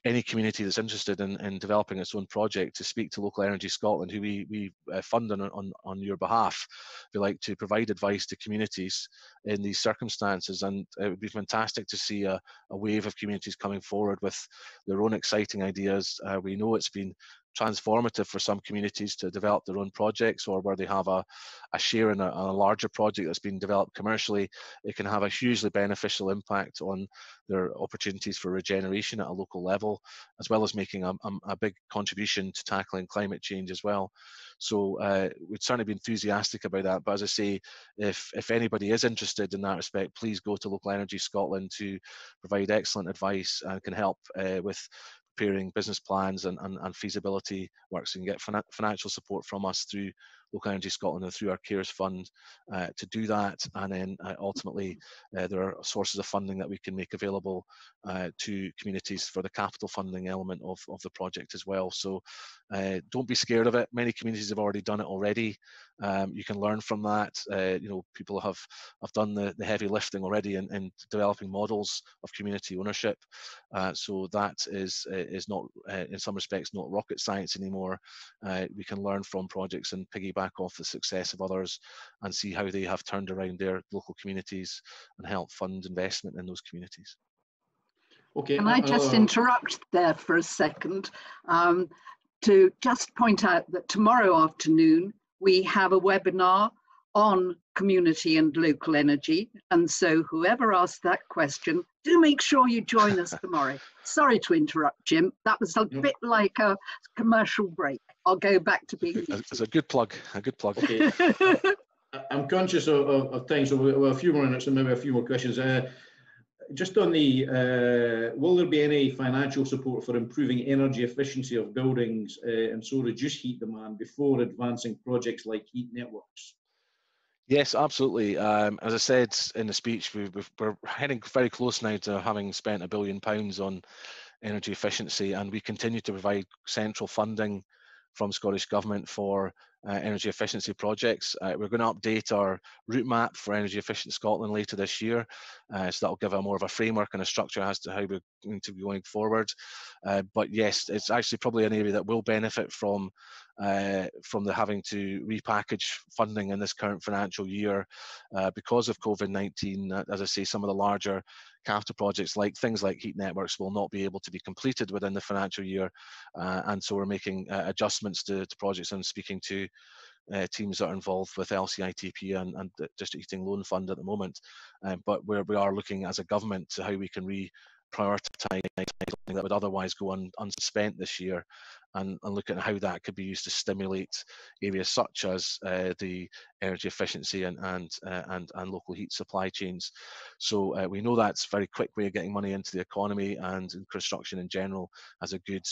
C: any community that's interested in, in developing its own project to speak to Local Energy Scotland, who we, we uh, fund on, on, on your behalf. We like to provide advice to communities in these circumstances, and it would be fantastic to see a, a wave of communities coming forward with their own exciting ideas. Uh, we know it's been transformative for some communities to develop their own projects or where they have a, a share in a, a, larger project that's been developed commercially, it can have a hugely beneficial impact on their opportunities for regeneration at a local level, as well as making a, a, big contribution to tackling climate change as well. So uh, we'd certainly be enthusiastic about that. But as I say, if, if anybody is interested in that respect, please go to Local Energy Scotland to provide excellent advice and can help uh, with preparing business plans and, and, and feasibility works can get financial support from us through Local Energy Scotland and through our CARES fund uh, to do that. And then uh, ultimately, uh, there are sources of funding that we can make available uh, to communities for the capital funding element of, of the project as well. So uh, don't be scared of it. Many communities have already done it already. Um, you can learn from that. You know, people have have done the, the heavy lifting already in, in developing models of community ownership. so that is is not, in some respects, not rocket science anymore. we can learn from projects and piggyback back off the success of others and see how they have turned around their local communities and help fund investment in those communities.
A: Okay. Can I just uh, interrupt there for a second um, to just point out that tomorrow afternoon we have a webinar on community and local energy. And so whoever asked that question, do make sure you join us tomorrow. Sorry to interrupt, Jim. That was a bit like a commercial break. I'll go back to being.
C: It's a good plug. A good plug.
B: Okay. I'm conscious of, of, of, time, so we'll, a few more minutes and maybe a few more questions. Uh, just on the, uh, will there be any financial support for improving energy efficiency of buildings uh, and so reduce heat demand before advancing projects like heat networks?
C: Yes, absolutely. Um, as I said in the speech, we, are heading very close now to having spent a billion pounds on energy efficiency, and we continue to provide central funding from Scottish Government for uh, energy efficiency projects. Uh, we're going to update our route map for Energy Efficient Scotland later this year, uh, so that'll give a more of a framework and a structure as to how we're going to be going forward. Uh, but yes, it's actually probably an area that will benefit from uh, from the having to repackage funding in this current financial year uh, because of COVID-19. As I say, some of the larger capital projects like things like heat networks will not be able to be completed within the financial year. Uh, and so we're making uh, adjustments to, to, projects and speaking to uh, teams that are involved with LCITP and, and the District Heating Loan Fund at the moment. Um, but where we are looking as a government to how we can re prioritize something that would otherwise go un, unspent this year and, and look at how that could be used to stimulate areas such as uh, the energy efficiency and and, uh, and and local heat supply chains. So uh, we know that's a very quick way of getting money into the economy and in construction in general as a good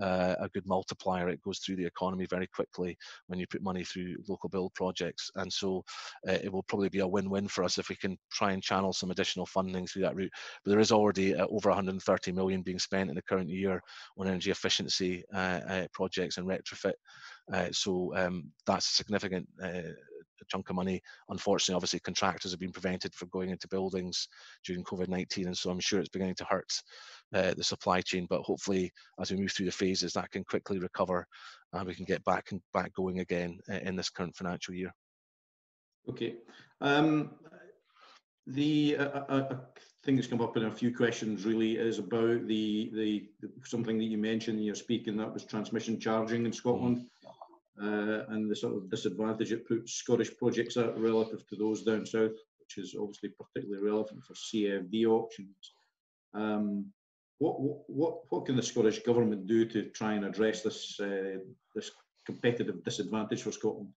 C: uh, a good multiplier. It goes through the economy very quickly when you put money through local build projects, and so uh, it will probably be a win-win for us if we can try and channel some additional funding through that route. But there is already uh, over 130 million being spent in the current year on energy efficiency projects and retrofit. so um, that's a significant chunk of money. Unfortunately, obviously, contractors have been prevented from going into buildings during COVID 19, and so I'm sure it's beginning to hurt uh, the supply chain. But hopefully, as we move through the phases, that can quickly recover and we can get back and back going again uh, in this current financial year.
B: Okay. Um, the uh, uh, uh thing that's come up in a few questions really is about the, the, the something that you mentioned in your speaking that was transmission charging in Scotland. Mm -hmm uh, and the sort of disadvantage it puts Scottish projects at relative to those down south, which is obviously particularly relevant for CFD auctions. Um, what, what, what can the Scottish Government do to try and address this, uh, this competitive disadvantage for Scotland?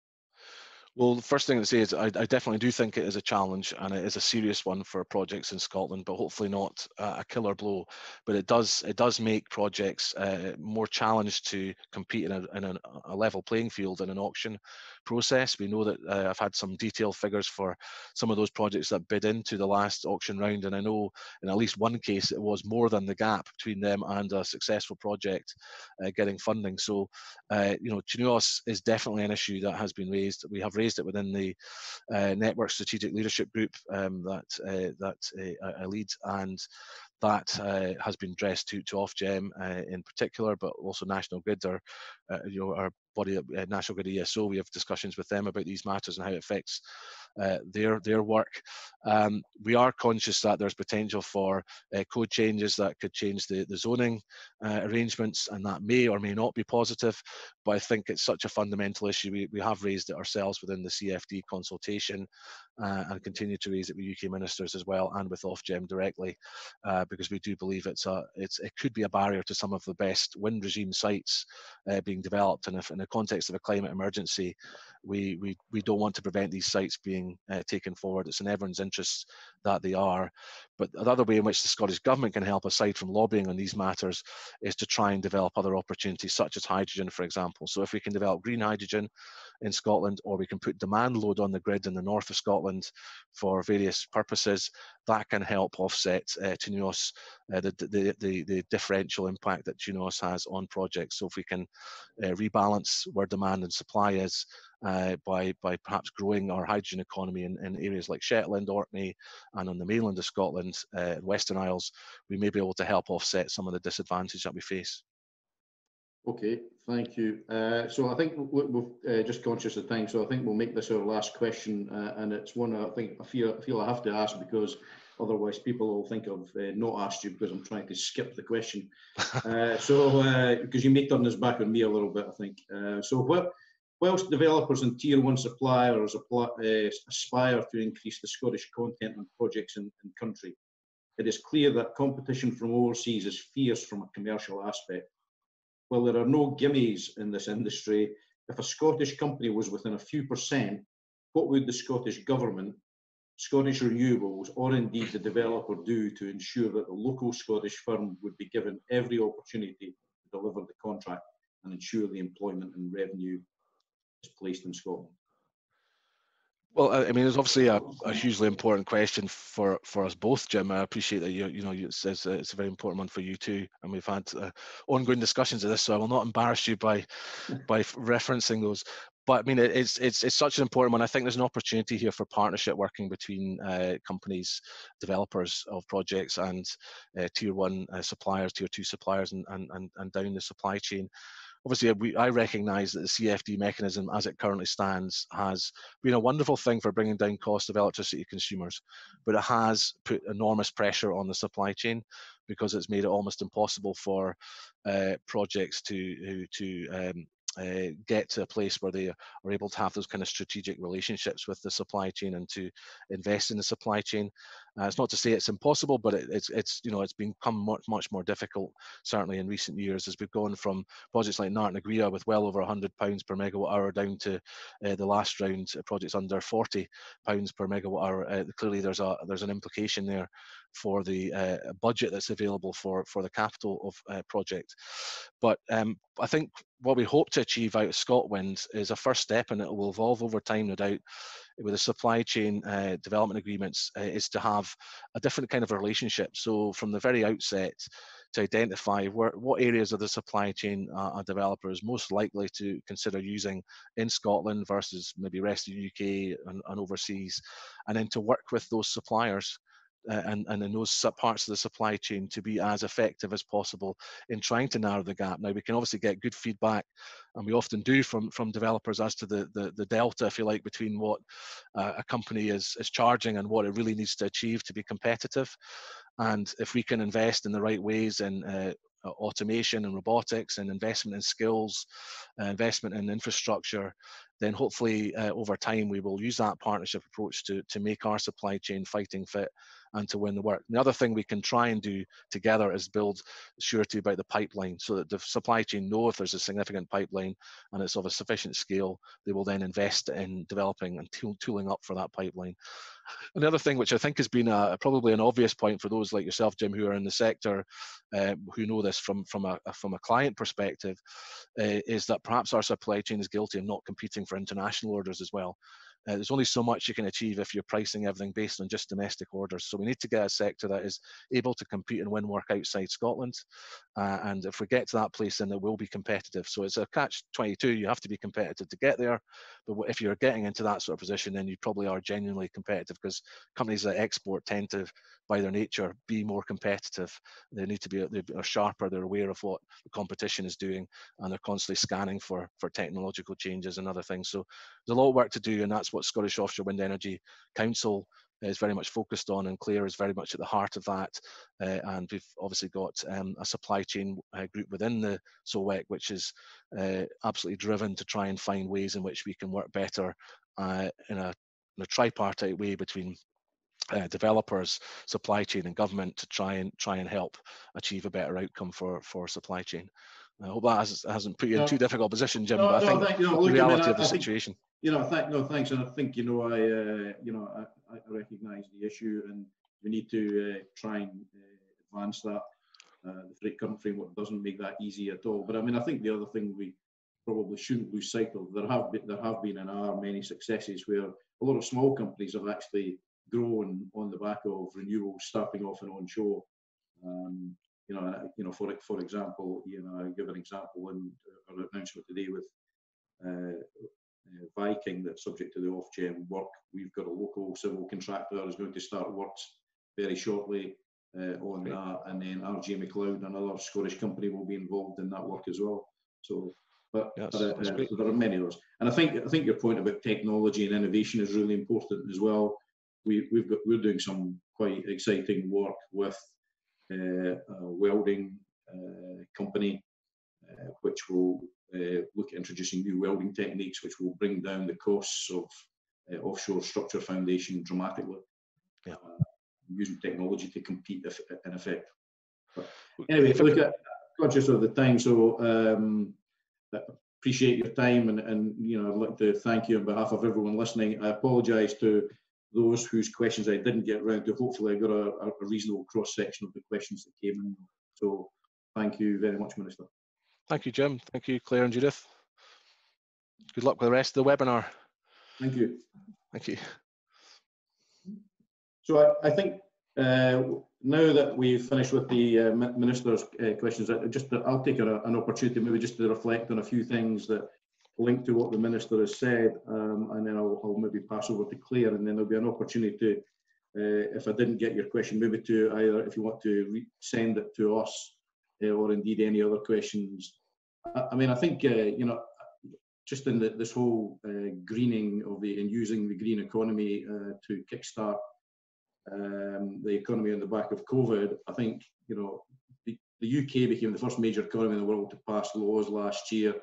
C: Well, the first thing to say is I, I, definitely do think it is a challenge and it is a serious one for projects in Scotland, but hopefully not uh, a killer blow. But it does it does make projects uh, more challenged to compete in, a, in a, a, level playing field in an auction process. We know that uh, I've had some detailed figures for some of those projects that bid into the last auction round, and I know in at least one case it was more than the gap between them and a successful project uh, getting funding. So, uh, you know, TNUoS is definitely an issue that has been raised. We have raised it within the uh, network strategic leadership group um, that uh, that uh, I lead, and that uh, has been addressed to, to Ofgem uh, in particular, but also National Grid, are, uh, you know, our body, uh, National Grid ESO. We have discussions with them about these matters and how it affects uh, their their work. Um, we are conscious that there's potential for uh, code changes that could change the, the zoning uh, arrangements, and that may or may not be positive. But I think it's such a fundamental issue. We, we have raised it ourselves within the CFD consultation uh, and continue to raise it with UK ministers as well and with Ofgem directly, because we do believe it's a it's it could be a barrier to some of the best wind regime sites being developed. And if in the context of a climate emergency, we we we don't want to prevent these sites being uh, taken forward. It's in everyone's interests that they are. But another way in which the Scottish Government can help, aside from lobbying on these matters, is to try and develop other opportunities, such as hydrogen, for example. So if we can develop green hydrogen in Scotland, or we can put demand load on the grid in the north of Scotland for various purposes, that can help offset uh, uh, the, the, the, the, differential impact that TNUoS has on projects. So if we can uh, rebalance where demand and supply is, uh, by, by perhaps growing our hydrogen economy in, in areas like Shetland, Orkney, and on the mainland of Scotland, uh, Western Isles, we may be able to help offset some of the disadvantage that we face.
B: Okay, thank you. Uh, so I think we're, uh, just conscious of time, so I think we'll make this our last question, uh, and it's one I think I feel, I feel I have to ask because otherwise people will think I've uh, not asked you because I'm trying to skip the question. Uh, so because uh, you may turn this back on me a little bit, I think. so what Whilst developers and tier one suppliers apply, uh, aspire to increase the Scottish content on projects in, in country, it is clear that competition from overseas is fierce from a commercial aspect. While there are no gimmies in this industry, if a Scottish company was within a few percent, what would the Scottish Government, Scottish Renewables, or indeed the developer do to ensure that the local Scottish firm would be given every opportunity to deliver the contract and ensure the employment and revenue is placed in Scotland?
C: Well, I mean, it's obviously a, a, hugely important question for, for us both, Jim. I appreciate that you you know it's, it's, a very important one for you too, and we've had uh, ongoing discussions of this, so I will not embarrass you by by referencing those. But I mean, it's it's it's such an important one. I think there's an opportunity here for partnership working between uh, companies, developers of projects, and uh, tier one uh, suppliers, tier two suppliers, and, and and and down the supply chain obviously we, I recognise that the CFD mechanism as it currently stands has been a wonderful thing for bringing down cost of electricity consumers, but it has put enormous pressure on the supply chain because it's made it almost impossible for uh, projects to to um, uh, get to a place where they are able to have those kind of strategic relationships with the supply chain and to invest in the supply chain. Uh, it's not to say it's impossible, but it, it's it's you know it's become much much more difficult certainly in recent years as we've gone from projects like Neart na Gaoithe with well over 100 pounds per megawatt hour down to uh, the last round uh, projects under 40 pounds per megawatt hour. Uh, clearly, there's a there's an implication there for the uh, budget that's available for for the capital of uh, project. But um, I think what we hope to achieve out of ScotWind is a first step, and it will evolve over time, no doubt, with the supply chain uh, development agreements, uh, is to have a different kind of relationship. So from the very outset, to identify where, what areas of the supply chain a developer is most likely to consider using in Scotland versus maybe rest of the UK and, and overseas, and then to work with those suppliers and, and in those parts of the supply chain to be as effective as possible in trying to narrow the gap. Now, we can obviously get good feedback, and we often do from, from developers as to the, the, the delta, if you like, between what uh, a company is, is charging and what it really needs to achieve to be competitive. And if we can invest in the right ways in uh, automation and robotics and investment in skills, uh, investment in infrastructure, then hopefully uh, over time we will use that partnership approach to, to make our supply chain fighting fit and to win the work. The other thing we can try and do together is build surety about the pipeline so that the supply chain know if there's a significant pipeline and it's of a sufficient scale, they will then invest in developing and tooling up for that pipeline. Another thing which I think has been a, probably an obvious point for those like yourself, Jim, who are in the sector, uh, who know this from from a from a client perspective, uh, is that perhaps our supply chain is guilty of not competing for international orders as well. Uh, there's only so much you can achieve if you're pricing everything based on just domestic orders. So we need to get a sector that is able to compete and win work outside Scotland. Uh, and if we get to that place, then it will be competitive. So it's a catch 22. You have to be competitive to get there. But if you're getting into that sort of position, then you probably are genuinely competitive because companies that export tend to, by their nature, be more competitive. They need to be they are sharper. They're aware of what the competition is doing, and they're constantly scanning for for technological changes and other things. So there's a lot of work to do, and that's what Scottish Offshore Wind Energy Council is very much focused on, and Claire is very much at the heart of that. Uh, and we've obviously got um, a supply chain uh, group within the SOWEC, which is uh, absolutely driven to try and find ways in which we can work better uh, in a, in, a, tripartite way between. Uh, developers, supply chain, and government to try and try and help achieve a better outcome for for supply chain. I hope that has, not put you in no, too difficult a position, Jim. No, but I think no, thank, you know, the reality I mean, I, of the situation.
B: Think, you know, thank, no, thanks, and I think you know, I, uh, you know, I, I recognise the issue, and we need to uh, try and uh, advance that. Uh, the current framework doesn't make that easy at all. But I mean, I think the other thing we probably shouldn't lose sight of there have been there have been and are many successes where a lot of small companies have actually grown on the back of renewables starting off and onshore. Um, you know, you know, for for example, you know, I give an example in our announcement today with uh, uh, Viking that's subject to the Ofgem work. We've got a local civil contractor who's going to start works very shortly uh, on Great. that, and then RJ McLeod, another Scottish company, will be involved in that work as well. So, but, yes, but uh, so there are many of those, and I think I think your point about technology and innovation is really important as well. We, we've got we're doing some quite exciting work with uh, welding uh, company, uh, which will look at introducing new welding techniques, which will bring down the costs of offshore structure foundation dramatically. Yeah. using technology to compete if, in effect. But anyway, if I look at conscious of the time, so um, appreciate your time and, and you know I'd like to thank you on behalf of everyone listening. I apologise to those whose questions I didn't get around to. Hopefully, I got a, a reasonable cross section of the questions that came in. So, thank you very much, Minister.
C: Thank you, Jim. Thank you, Claire and Judith. Good luck with the rest of the webinar.
B: Thank you.
C: Thank you.
B: So I, I think uh, now that we've finished with the uh, minister's uh, questions, just I'll take a, an opportunity maybe just to reflect on a few things that link to what the minister has said, um, and then I'll, I'll, maybe pass over to Claire, and then there'll be an opportunity to, uh, if I didn't get your question, maybe to either if you want to send it to us, uh, or indeed any other questions. I, I mean, I think uh, you know, just in the, this whole greening of the and using the green economy to kickstart um, the economy on the back of COVID, I think you know the, the UK became the first major economy in the world to pass laws last year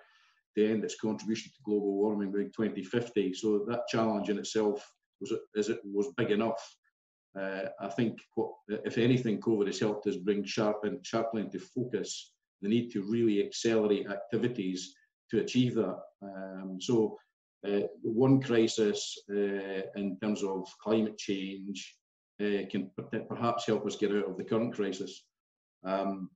B: to end its contribution to global warming by 2050. So that challenge in itself was as it was big enough. Uh, I think what, if anything, COVID has helped us bring sharp and sharply into focus the need to really accelerate activities to achieve that. Um, so uh, one crisis uh, in terms of climate change uh, can perhaps help us get out of the current crisis. Um,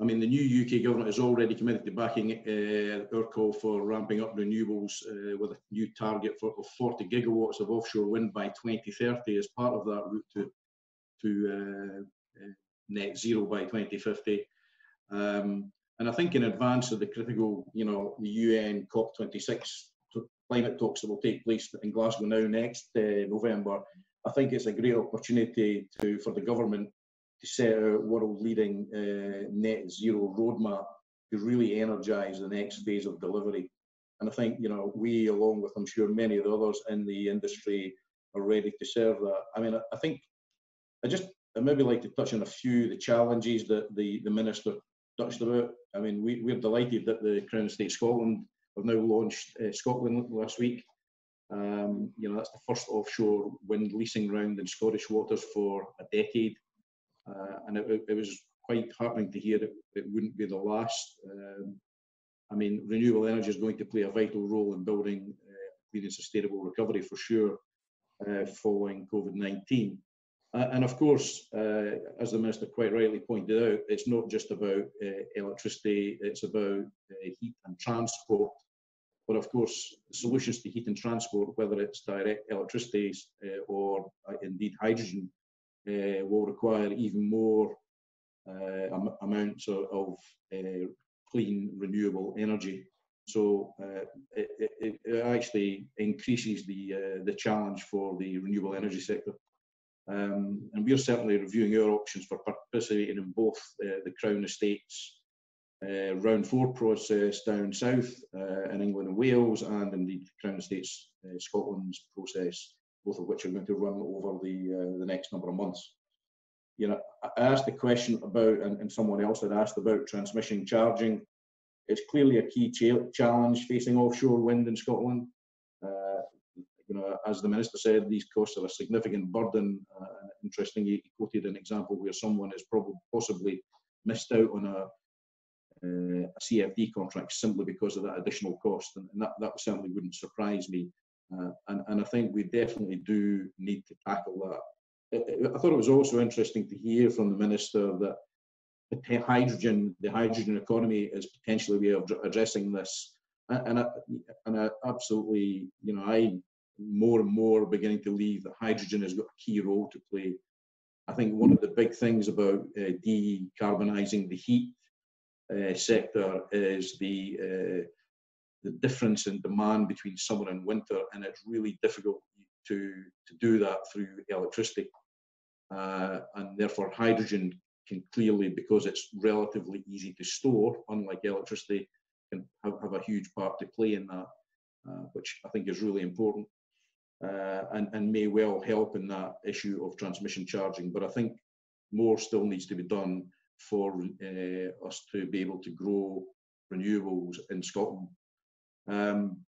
B: I mean, the new UK government has already committed to backing uh, our call for ramping up renewables uh, with a new target for, of 40 gigawatts of offshore wind by 2030 as part of that route to, to uh, uh net zero by 2050. Um, and I think in advance of the critical, you know, the UN COP26 climate talks that will take place in Glasgow now next uh, November, I think it's a great opportunity to for the government to set a world-leading uh, net zero roadmap to really energise the next phase of delivery. And I think you know we, along with I'm sure many of the others in the industry, are ready to serve that. I mean, I, think I just I maybe like to touch on a few of the challenges that the the minister touched about. I mean, we, we're delighted that the Crown Estate Scotland have now launched uh, ScotWind last week. Um, you know, that's the first offshore wind leasing round in Scottish waters for a decade. Uh, and it, it, was quite heartening to hear that it wouldn't be the last. Um, I mean, renewable energy is going to play a vital role in building uh, clean and sustainable recovery for sure uh, following COVID-19. Uh, and of course, uh, as the Minister quite rightly pointed out, it's not just about uh, electricity, it's about heat and transport but of course, solutions to heat and transport, whether it's direct electricity or indeed hydrogen, uh, will require even more uh, am amounts of, of uh, clean, renewable energy. So uh, it, it, it, actually increases the the challenge for the renewable energy sector. Um, and we're certainly reviewing our options for participating in both the Crown Estates uh, round four process down south uh, in England and Wales, and indeed the Crown Estates uh, Scotland's process, both of which are going to run over the uh, the next number of months. You know, I asked the question about, and, and someone else had asked about transmission charging. It's clearly a key cha challenge facing offshore wind in Scotland. Uh, you know, as the minister said, these costs are a significant burden. Uh, interestingly, he quoted an example where someone has probably possibly missed out on a uh, a CFD contract simply because of that additional cost, and, and that, that certainly wouldn't surprise me. Uh, and, and I think we definitely do need to tackle that. I, thought it was also interesting to hear from the minister that the hydrogen, the hydrogen economy, is potentially a way of addressing this. And I, and I absolutely, you know, I more and more beginning to believe that hydrogen has got a key role to play. I think one of the big things about uh, decarbonising the heat uh, sector is the uh, the difference in demand between summer and winter, and it's really difficult to to do that through electricity, uh, and therefore hydrogen can clearly, because it's relatively easy to store, unlike electricity, can have, have a huge part to play in that, uh, which I think is really important. Uh, and, and may well help in that issue of transmission charging. But I think more still needs to be done for uh, us to be able to grow renewables in Scotland. Um,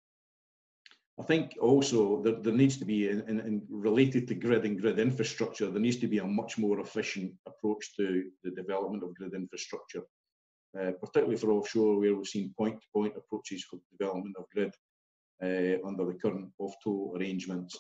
B: I think also there, there needs to be, in, in, in, related to grid and grid infrastructure, there needs to be a much more efficient approach to the development of grid infrastructure, uh, particularly for offshore, where we've seen point-to-point -point approaches for the development of grid uh, under the current OFTO arrangements.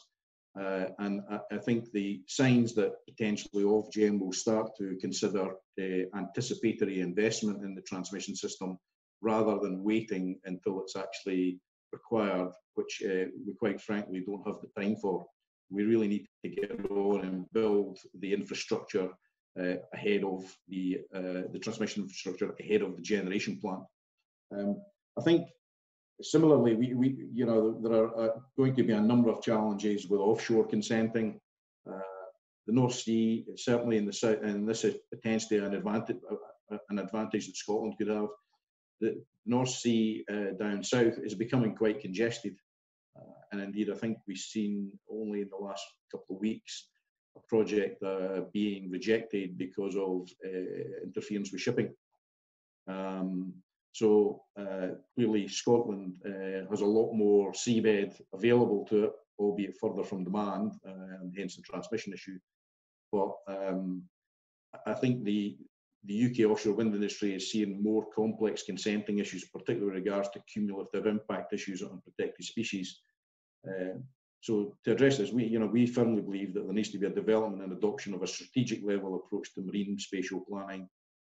B: Uh, and I, I, think the signs that potentially Ofgem will start to consider uh, anticipatory investment in the transmission system rather than waiting until it's actually required, which uh, we quite frankly don't have the time for. We really need to get on and build the infrastructure uh, ahead of the uh, the transmission infrastructure ahead of the generation plant. Um, I think similarly, we, we you know there are uh, going to be a number of challenges with offshore consenting. Uh, the North Sea, certainly in the south, and this is potentially an advantage uh, an advantage that Scotland could have. The North Sea uh, down south is becoming quite congested, and indeed I think we've seen only in the last couple of weeks a project uh, being rejected because of uh, interference with shipping. Um, so uh, clearly Scotland uh, has a lot more seabed available to it, albeit further from demand, uh, and hence the transmission issue. But um, I think the the UK offshore wind industry is seeing more complex consenting issues, particularly with regards to cumulative impact issues on protected species. Uh, so to address this, we, you know, we firmly believe that there needs to be a development and adoption of a strategic level approach to marine spatial planning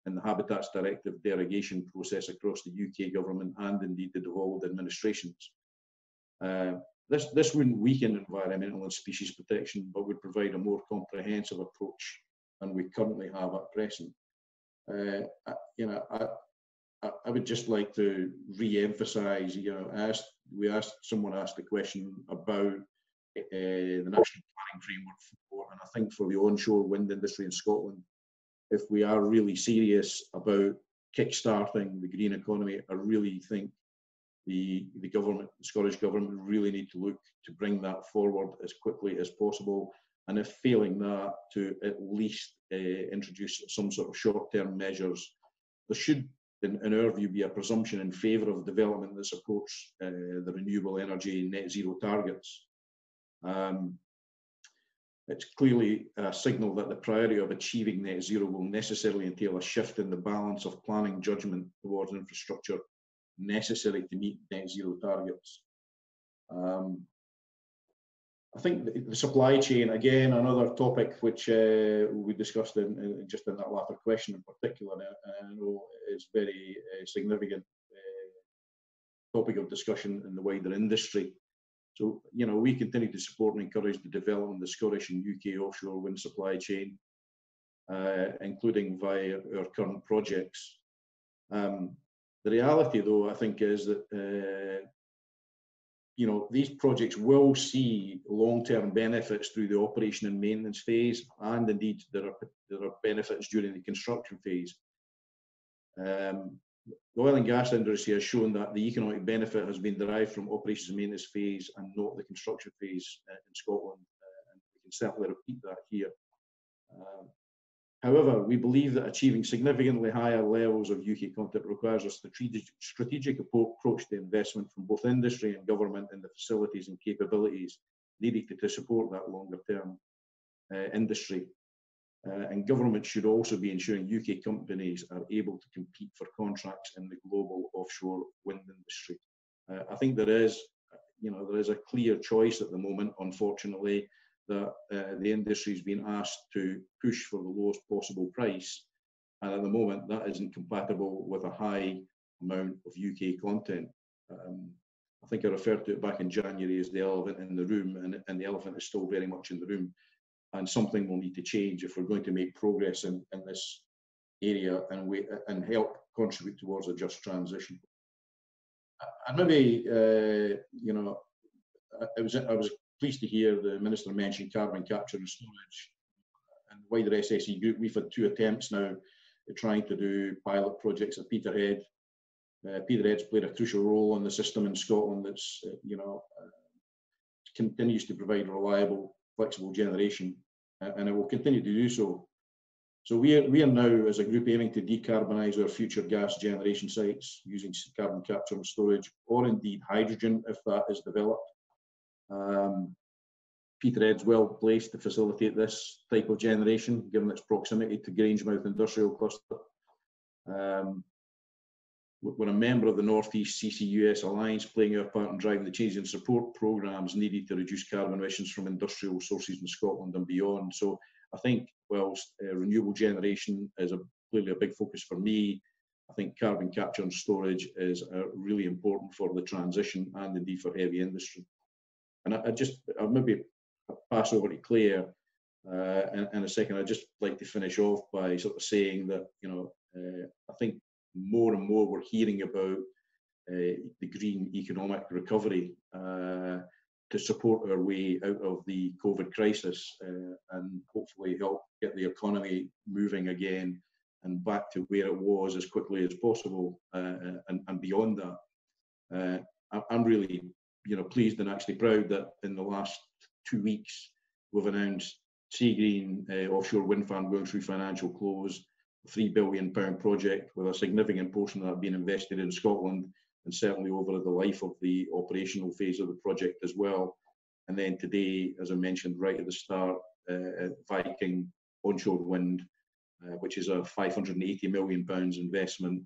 B: and the Habitats Directive derogation process across the UK government and indeed the devolved administrations. Uh, this, this wouldn't weaken environmental and species protection, but would provide a more comprehensive approach than we currently have at present. Uh, you know, I, I would just like to re-emphasise. You know, asked we asked someone asked the question about uh, the national planning framework four, and I think for the onshore wind industry in Scotland, if we are really serious about kickstarting the green economy, I really think the the government, the Scottish government, really need to look to bring that forward as quickly as possible. And if failing that, to at least uh, introduce some sort of short-term measures. There should, in, in, our view, be a presumption in favour of development that supports uh, the renewable energy net zero targets. Um, it's clearly a signal that the priority of achieving net zero will necessarily entail a shift in the balance of planning judgment towards infrastructure necessary to meet net zero targets. Um, I think the supply chain, again, another topic which uh, we discussed in, just in that latter question in particular, uh, I know very uh, significant uh, topic of discussion in the wider industry. So, you know, we continue to support and encourage the development of the Scottish and UK offshore wind supply chain, uh, including via our current projects. Um, the reality, though, I think, is that uh, you know these projects will see long-term benefits through the operation and maintenance phase, and indeed there are there are benefits during the construction phase. Um, the oil and gas industry has shown that the economic benefit has been derived from operations and maintenance phase and not the construction phase uh, in Scotland. Uh, and we can certainly repeat that here. Um, however, we believe that achieving significantly higher levels of UK content requires a strategic, approach to investment from both industry and government in the facilities and capabilities needed to, to support that longer term uh, industry. Uh, and government should also be ensuring UK companies are able to compete for contracts in the global offshore wind industry. Uh, I think there is, you know, there is a clear choice at the moment, unfortunately, that uh, the industry has been asked to push for the lowest possible price. And at the moment, that isn't compatible with a high amount of UK content. Um, I think I referred to it back in January as the elephant in the room, and, and the elephant is still very much in the room and something will need to change if we're going to make progress in, in this area and we and help contribute towards a just transition. And maybe uh, you know, I was I was pleased to hear the minister mention carbon capture and storage. And the wider SSE group, we've had two attempts now at trying to do pilot projects at Peterhead. Uh, Peterhead's played a crucial role in the system in Scotland that's uh, you know uh, continues to provide reliable, flexible generation and it will continue to do so. So we are, we are now, as a group, aiming to decarbonise our future gas generation sites using carbon capture and storage, or indeed hydrogen if that is developed. Um, Peterhead's well placed to facilitate this type of generation, given its proximity to Grangemouth Industrial Cluster. Um, we're a member of the Northeast CCUS Alliance, playing our part in driving the change in support programmes needed to reduce carbon emissions from industrial sources in Scotland and beyond. So I think whilst uh, renewable generation is a, clearly a big focus for me, I think carbon capture and storage is uh, really important for the transition and indeed for heavy industry. And I, I just, I'll maybe pass over to Claire uh, in, in, a second. I'd just like to finish off by sort of saying that, you know, uh, I think more and more we're hearing about uh, the green economic recovery uh, to support our way out of the COVID crisis uh, and hopefully help get the economy moving again and back to where it was as quickly as possible uh, and, and, beyond that. I'm really, you know, pleased and actually proud that in the last two weeks we've announced Seagreen uh, offshore wind farm going through financial close, a three billion pound project with a significant portion of that being invested in Scotland and certainly over the life of the operational phase of the project as well. And then today, as I mentioned right at the start, uh, Viking onshore wind, uh, which is a 580 million pounds investment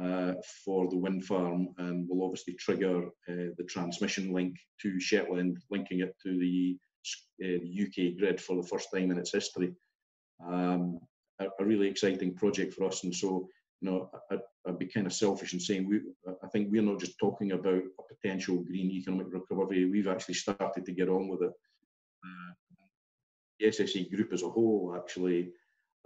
B: uh, for the wind farm and will obviously trigger uh, the transmission link to Shetland, linking it to the UK uh, grid for the first time in its history. Um, a, a, really exciting project for us, and so you know, I, would be kind of selfish in saying we, I think we're not just talking about a potential green economic recovery. We've actually started to get on with it. Uh, the SSE group as a whole, actually,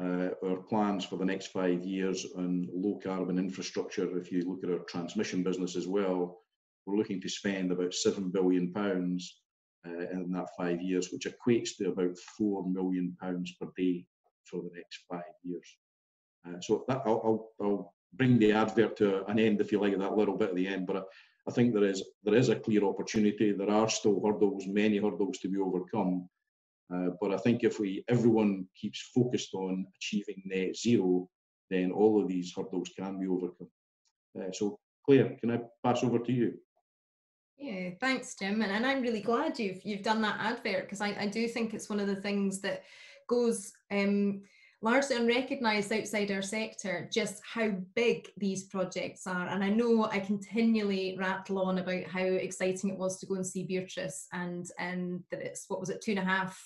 B: uh, our plans for the next five years on low carbon infrastructure. If you look at our transmission business as well, we're looking to spend about seven billion pounds uh, in that five years, which equates to about four million pounds per day for the next five years. Uh, so that, I'll, I'll, I'll, bring the advert to an end, if you like, that little bit at the end. But I, I think there is there is a clear opportunity. There are still hurdles, many hurdles to be overcome. Uh, but I think if we everyone keeps focused on achieving net zero, then all of these hurdles can be overcome. Uh, so Claire, can I pass over to you?
D: Yeah, thanks, Jim. And, and I'm really glad you've you've done that advert because I, I do think it's one of the things that goes um, largely unrecognised outside our sector just how big these projects are. And I know I continually rattle on about how exciting it was to go and see Beatrice and and that it's what was it two and a half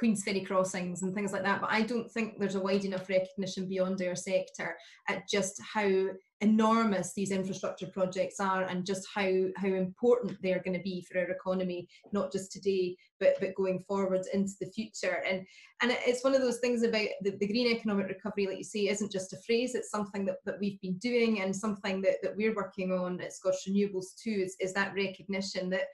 D: Queensferry crossings and things like that. But I don't think there's a wide enough recognition beyond our sector at just how enormous these infrastructure projects are and just how how important they're going to be for our economy not just today but but going forward into the future and and it's one of those things about the, the green economic recovery like you say isn't just a phrase it's something that, that we've been doing and something that, that we're working on at Scottish Renewables too is, is that recognition that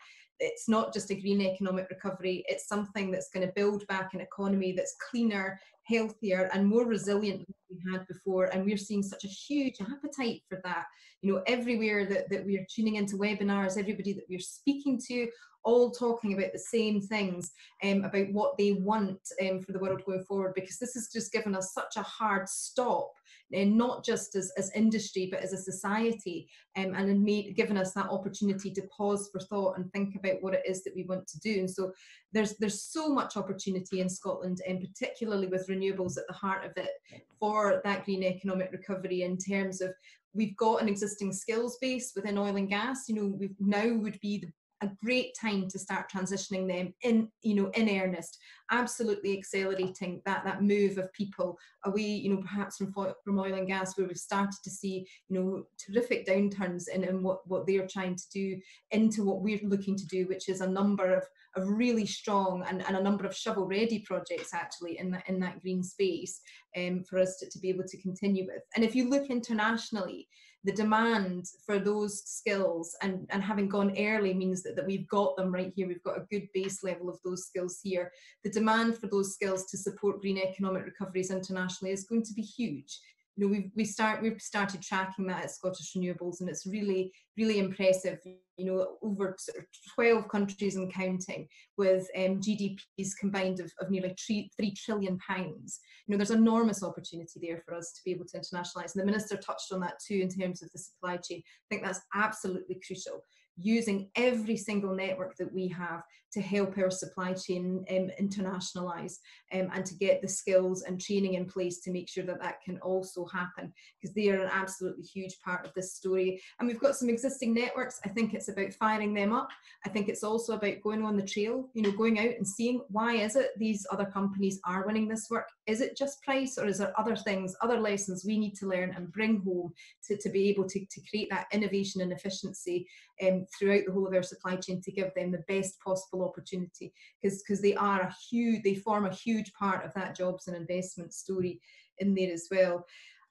D: it's not just a green economic recovery, it's something that's going to build back an economy that's cleaner, healthier, and more resilient than we had before. And we're seeing such a huge appetite for that. You know, everywhere that, that we're tuning into webinars, everybody that we're speaking to, all talking about the same things um, about what they want um, for the world going forward because this has just given us such a hard stop and not just as, as industry but as a society um, and made, given us that opportunity to pause for thought and think about what it is that we want to do. And so there's there's so much opportunity in Scotland and particularly with renewables at the heart of it for that green economic recovery in terms of we've got an existing skills base within oil and gas. You know we now would be the a great time to start transitioning them in you know in earnest. Absolutely accelerating that that move of people away you know perhaps from from oil and gas where we've started to see you know terrific downturns in, in what what they're trying to do into what we're looking to do which is a number of of really strong and, and a number of shovel ready projects actually in that in that green space um, for us to, to be able to continue with. And if you look internationally the demand for those skills and, and having gone early means that, that we've got them right here. We've got a good base level of those skills here. The demand for those skills to support green economic recoveries internationally is going to be huge you know, we've we start we've started tracking that at Scottish Renewables, and it's really really impressive. You know, over sort of 12 countries and counting, with um, GDPs combined of, of nearly three three trillion pounds. You know, there's enormous opportunity there for us to be able to internationalise. And the minister touched on that too in terms of the supply chain. I think that's absolutely crucial using every single network that we have to help our supply chain um, internationalize um, and to get the skills and training in place to make sure that that can also happen because they are an absolutely huge part of this story. And we've got some existing networks. I think it's about firing them up. I think it's also about going on the trail you know going out and seeing why is it these other companies are winning this work? Is it just price or is there other things other lessons we need to learn and bring home to, to be able to, to create that innovation and efficiency um, throughout the whole of our supply chain to give them the best possible opportunity because because they are a huge they form a huge part of that jobs and investment story in there as well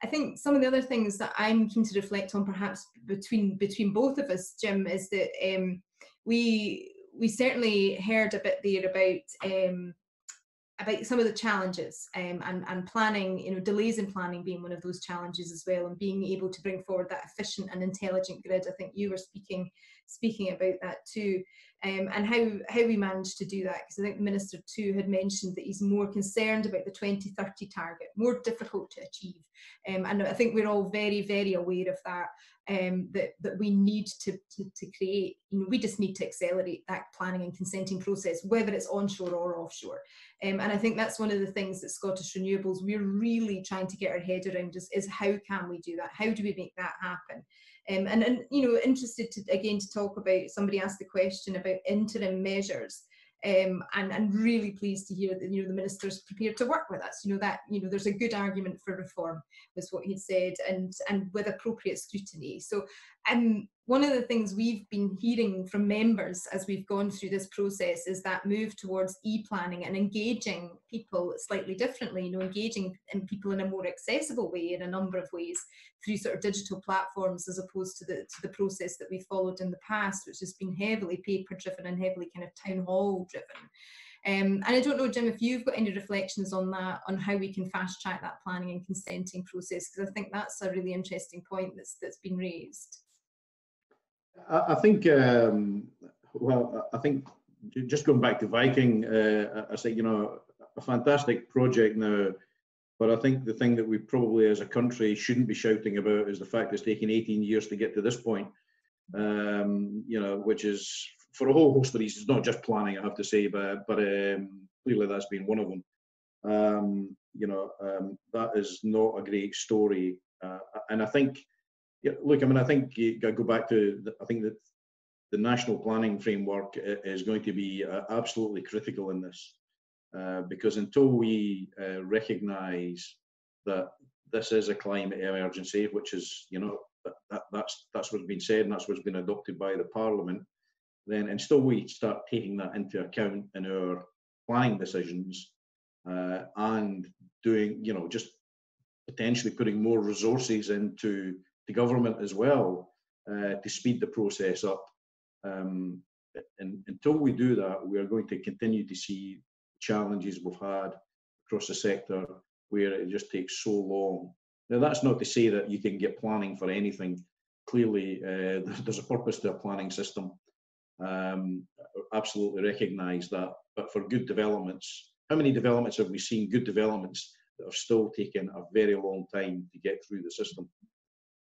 D: I think some of the other things that I'm keen to reflect on, perhaps between between both of us, Jim, is that um, we we certainly heard a bit there about um, about some of the challenges um, and, and planning, you know, delays in planning being one of those challenges as well, and being able to bring forward that efficient and intelligent grid. I think you were speaking speaking about that too, um, and how how we managed to do that. Because I think minister too had mentioned that he's more concerned about the 2030 target, more difficult to achieve, um, and I think we're all very very aware of that um, that, that we need to, to, to, create, you know, we just need to accelerate that planning and consenting process, whether it's onshore or offshore. Um, and I think that's one of the things that Scottish Renewables, we're really trying to get our head around is, is how can we do that? How do we make that happen? Um, and, and, you know, interested to, again, to talk about, somebody asked the question about interim measures um, and, and really pleased to hear that you know the minister's prepared to work with us. You know that you know there's a good argument for reform, was what he'd said, and and with appropriate scrutiny. So um, one of the things we've been hearing from members as we've gone through this process is that move towards e-planning and engaging people slightly differently, you know, engaging in people in a more accessible way in a number of ways through sort of digital platforms as opposed to the to the process that we followed in the past, which has been heavily paper driven and heavily kind of town hall driven. Um, and I don't know, Jim, if you've got any reflections on that, on how we can fast track that planning and consenting process, because I think that's a really interesting point that's that's been raised.
B: I, think, um, well, I think just going back to Viking, uh, I say, you know, a fantastic project now, but I think the thing that we probably as a country shouldn't be shouting about is the fact it's taken 18 years to get to this point, um, you know, which is for a whole host of reasons, not just planning, I have to say, but, but um, clearly that's been one of them. Um, you know, um, that is not a great story. Uh, and I think yeah, look, I mean, I think you go back to, I think that the national planning framework is going to be uh, absolutely critical in this. Uh, because until we uh, recognise that this is a climate emergency, which is, you know, that, that, that's that's what's been said and that's what's been adopted by the Parliament, then until we start taking that into account in our planning decisions uh, and doing, you know, just potentially putting more resources into the government as well uh, to speed the process up. Um, and until we do that, we are going to continue to see challenges we've had across the sector where it just takes so long. Now, that's not to say that you can get planning for anything. Clearly, uh, there's a purpose to a planning system. Um, absolutely recognise that. But for good developments, how many developments have we seen? Good developments that have still taken a very long time to get through the system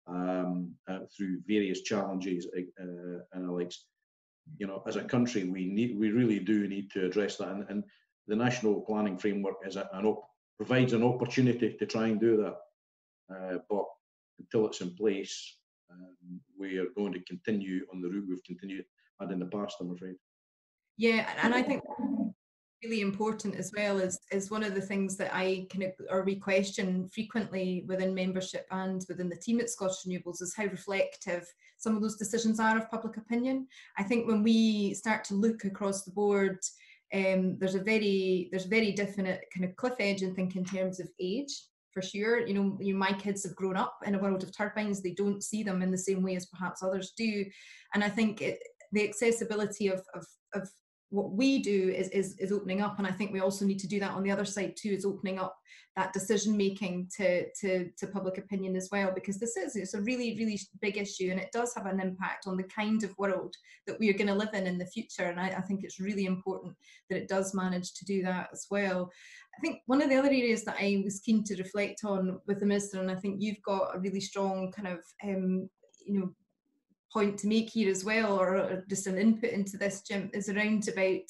B: um, uh, through various challenges uh, and Alex. You know, as a country, we need, we really do need to address that, and, and the national planning framework is a, an op- provides an opportunity to try and do that. Uh, but until it's in place, um, we are going to continue on the route we've continued had in the past. I'm afraid.
D: Yeah, and I think really important as well is is one of the things that I kind of or we question frequently within membership and within the team at Scottish Renewables is how reflective some of those decisions are of public opinion. I think when we start to look across the board, um, there's a very there's very definite kind of cliff edge and think in terms of age for sure. You know, you, my kids have grown up in a world of turbines. They don't see them in the same way as perhaps others do, and I think it, the accessibility of, of, of what we do is, is is opening up and i think we also need to do that on the other side too is opening up that decision making to to to public opinion as well because this is it's a really really big issue and it does have an impact on the kind of world that we are going to live in in the future and I, I think it's really important that it does manage to do that as well. I think one of the other areas that I was keen to reflect on with the minister, and I think you've got a really strong kind of, um, you know, point to make here as well, or, just an input into this, Jim, is around about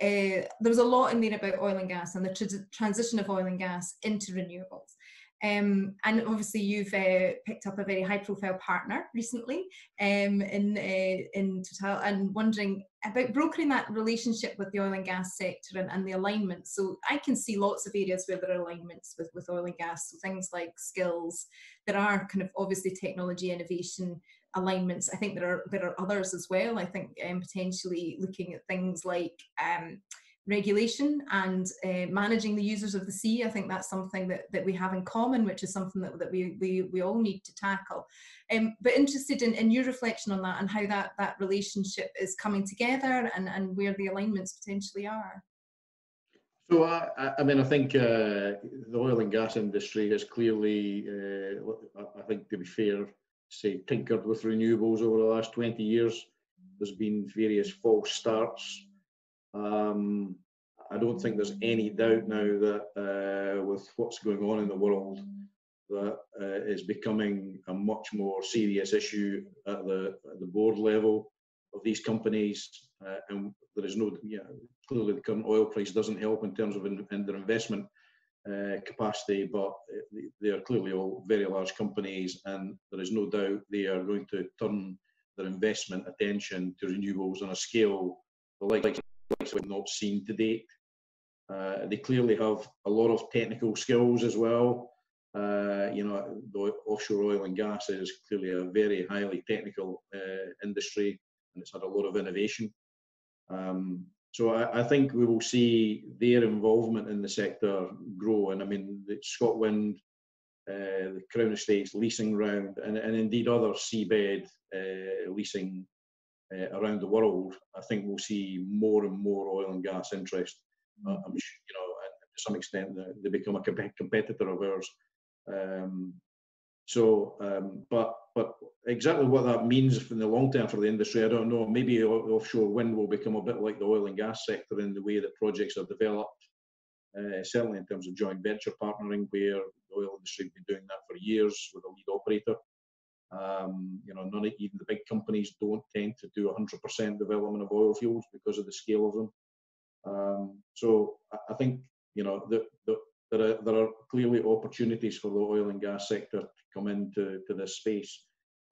D: uh, there was a lot in there about oil and gas and the tr transition of oil and gas into renewables. Um, and obviously, you've uh, picked up a very high-profile partner recently um, in uh, in Total, and wondering about brokering that relationship with the oil and gas sector and, and, the alignment. So I can see lots of areas where there are alignments with, with oil and gas. So things like skills, there are kind of obviously technology innovation alignments. I think there are there are others as well. I think um, potentially looking at things like um, regulation and uh, managing the users of the sea. I think that's something that, that we have in common, which is something that, that we, we, we all need to tackle. Um, but interested in, in your reflection on that and how that, that relationship is coming together and, and where the alignments potentially are.
B: So I, I mean, I think uh, the oil and gas industry has clearly, uh, I think to be fair, say tinkered with renewables over the last 20 years. There's been various false starts um, I don't think there's any doubt now that uh, with what's going on in the world, that uh, is becoming a much more serious issue at the, at the board level of these companies. Uh, and there is no, yeah, clearly the current oil price doesn't help in terms of in, in their investment uh, capacity, but they are clearly all very large companies, and there is no doubt they are going to turn their investment attention to renewables on a scale the like we've not seen to date. Uh, they clearly have a lot of technical skills as well. Uh, you know, the offshore oil and gas is clearly a very highly technical uh, industry and it's had a lot of innovation. Um, so I, I, think we will see their involvement in the sector grow. And I mean, the ScotWind, uh, the Crown Estates leasing round, and, and indeed other seabed uh, leasing uh, around the world, I think we'll see more and more oil and gas interest. Uh, I'm sure, you know, to some extent, they become a competitor of ours. Um, so, um, but but exactly what that means in the long term for the industry, I don't know. Maybe offshore wind will become a bit like the oil and gas sector in the way that projects are developed. Uh, certainly in terms of joint venture partnering, where the oil industry has been doing that for years with a lead operator. Um, you know, none of even the big companies don't tend to do 100% development of oil fields because of the scale of them. Um, so I think you know the, the, there are there are clearly opportunities for the oil and gas sector to come into to this space,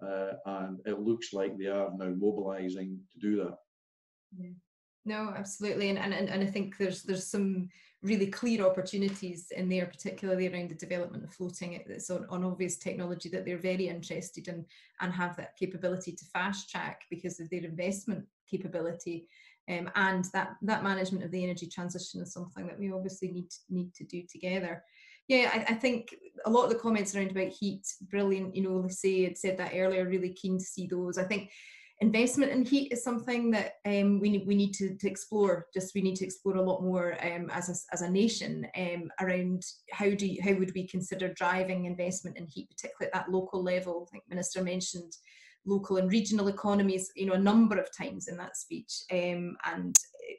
B: uh, and it looks like they are now mobilising to do that.
D: Yeah. No, absolutely, and, and and I think there's there's some really clear opportunities in there, particularly around the development of floating. It's on, on obvious technology that they're very interested in and have that capability to fast track because of their investment capability. Um, and that, that management of the energy transition is something that we obviously need, need to do together. Yeah, I, I, think a lot of the comments around about heat, brilliant. You know, Lucy had said that earlier, really keen to see those. I think investment in heat is something that um, we, need, we need to, to explore. Just we need to explore a lot more um, as, a, as a nation um, around how do you, how would we consider driving investment in heat, particularly at that local level. I think Minister mentioned local and regional economies, you know, a number of times in that speech. Um, and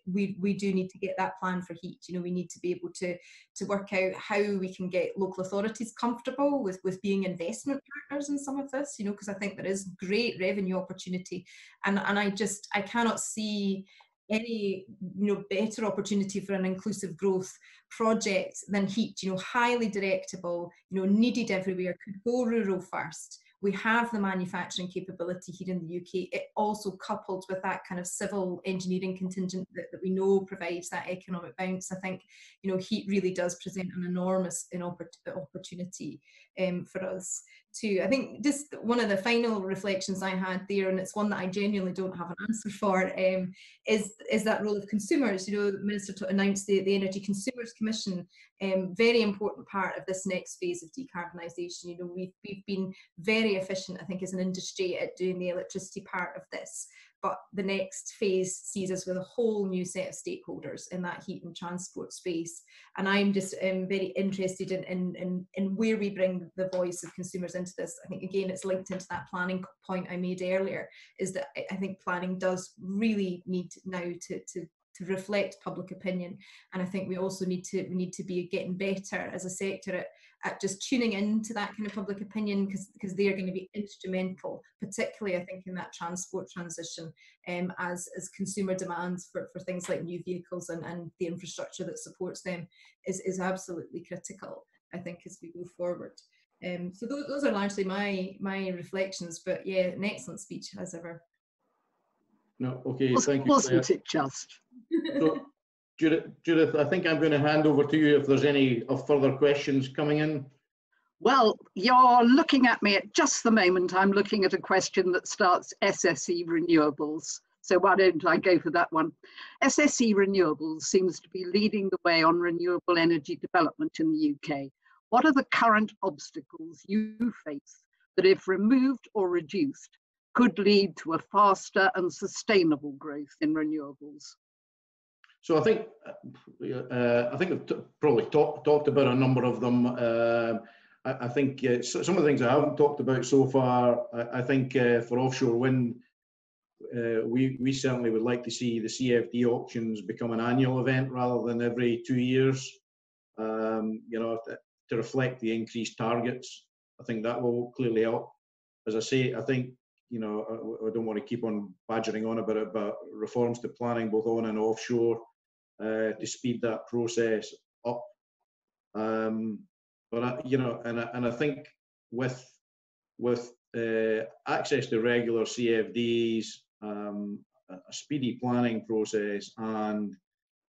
D: we, we do need to get that plan for heat. You know, we need to be able to, to work out how we can get local authorities comfortable with, with being investment partners in some of this, you know, because I think there is great revenue opportunity. And, and I just, I cannot see any you know better opportunity for an inclusive growth project than heat you know highly directable you know needed everywhere could go rural first we have the manufacturing capability here in the UK. It also coupled with that kind of civil engineering contingent that, that we know provides that economic bounce. I think, you know, heat really does present an enormous opportunity um, for us too. I think just one of the final reflections I had there, and it's one that I genuinely don't have an answer for, um, is is that role of consumers. You know, the minister announced the, the Energy Consumers Commission, um, very important part of this next phase of decarbonisation. You know, we've we've been very efficient, I think, as an industry at doing the electricity part of this but the next phase sees us with a whole new set of stakeholders in that heat and transport space. And I'm just um, very interested in, in, in, in, where we bring the voice of consumers into this. I think, again, it's linked into that planning point I made earlier, is that I think planning does really need now to, to, to to reflect public opinion. And I think we also need to we need to be getting better as a sector at, at just tuning into that kind of public opinion because because they are going to be instrumental, particularly I think in that transport transition um, as as consumer demands for, for things like new vehicles and, and the infrastructure that supports them is, is absolutely critical, I think, as we go forward. Um, so those, those are largely my my reflections, but yeah, an excellent speech as ever.
B: No, okay,
A: Was,
B: thank you.
A: wasn't
B: Claire.
A: it just?
B: So, Judith, Judith, I think I'm going to hand over to you if there's any further questions coming in.
A: Well, you're looking at me at just the moment. I'm looking at a question that starts SSE renewables. So why don't I go for that one? SSE renewables seems to be leading the way on renewable energy development in the UK. What are the current obstacles you face that if removed or reduced could lead to a faster and sustainable growth in renewables?
B: So I think uh, I think I've t- probably talk, talked about a number of them. Uh, I, I, think uh, some of the things I haven't talked about so far. I, I think uh, for offshore wind, uh, we we certainly would like to see the CFD auctions become an annual event rather than every two years. Um, you know, to, to reflect the increased targets. I think that will clearly help. As I say, I think you know, I, I, don't want to keep on badgering on about it, but reforms to planning both on and offshore uh, to speed that process up. Um, but I, you know, and I, and I think with with uh, access to regular CFDs, um, a speedy planning process, and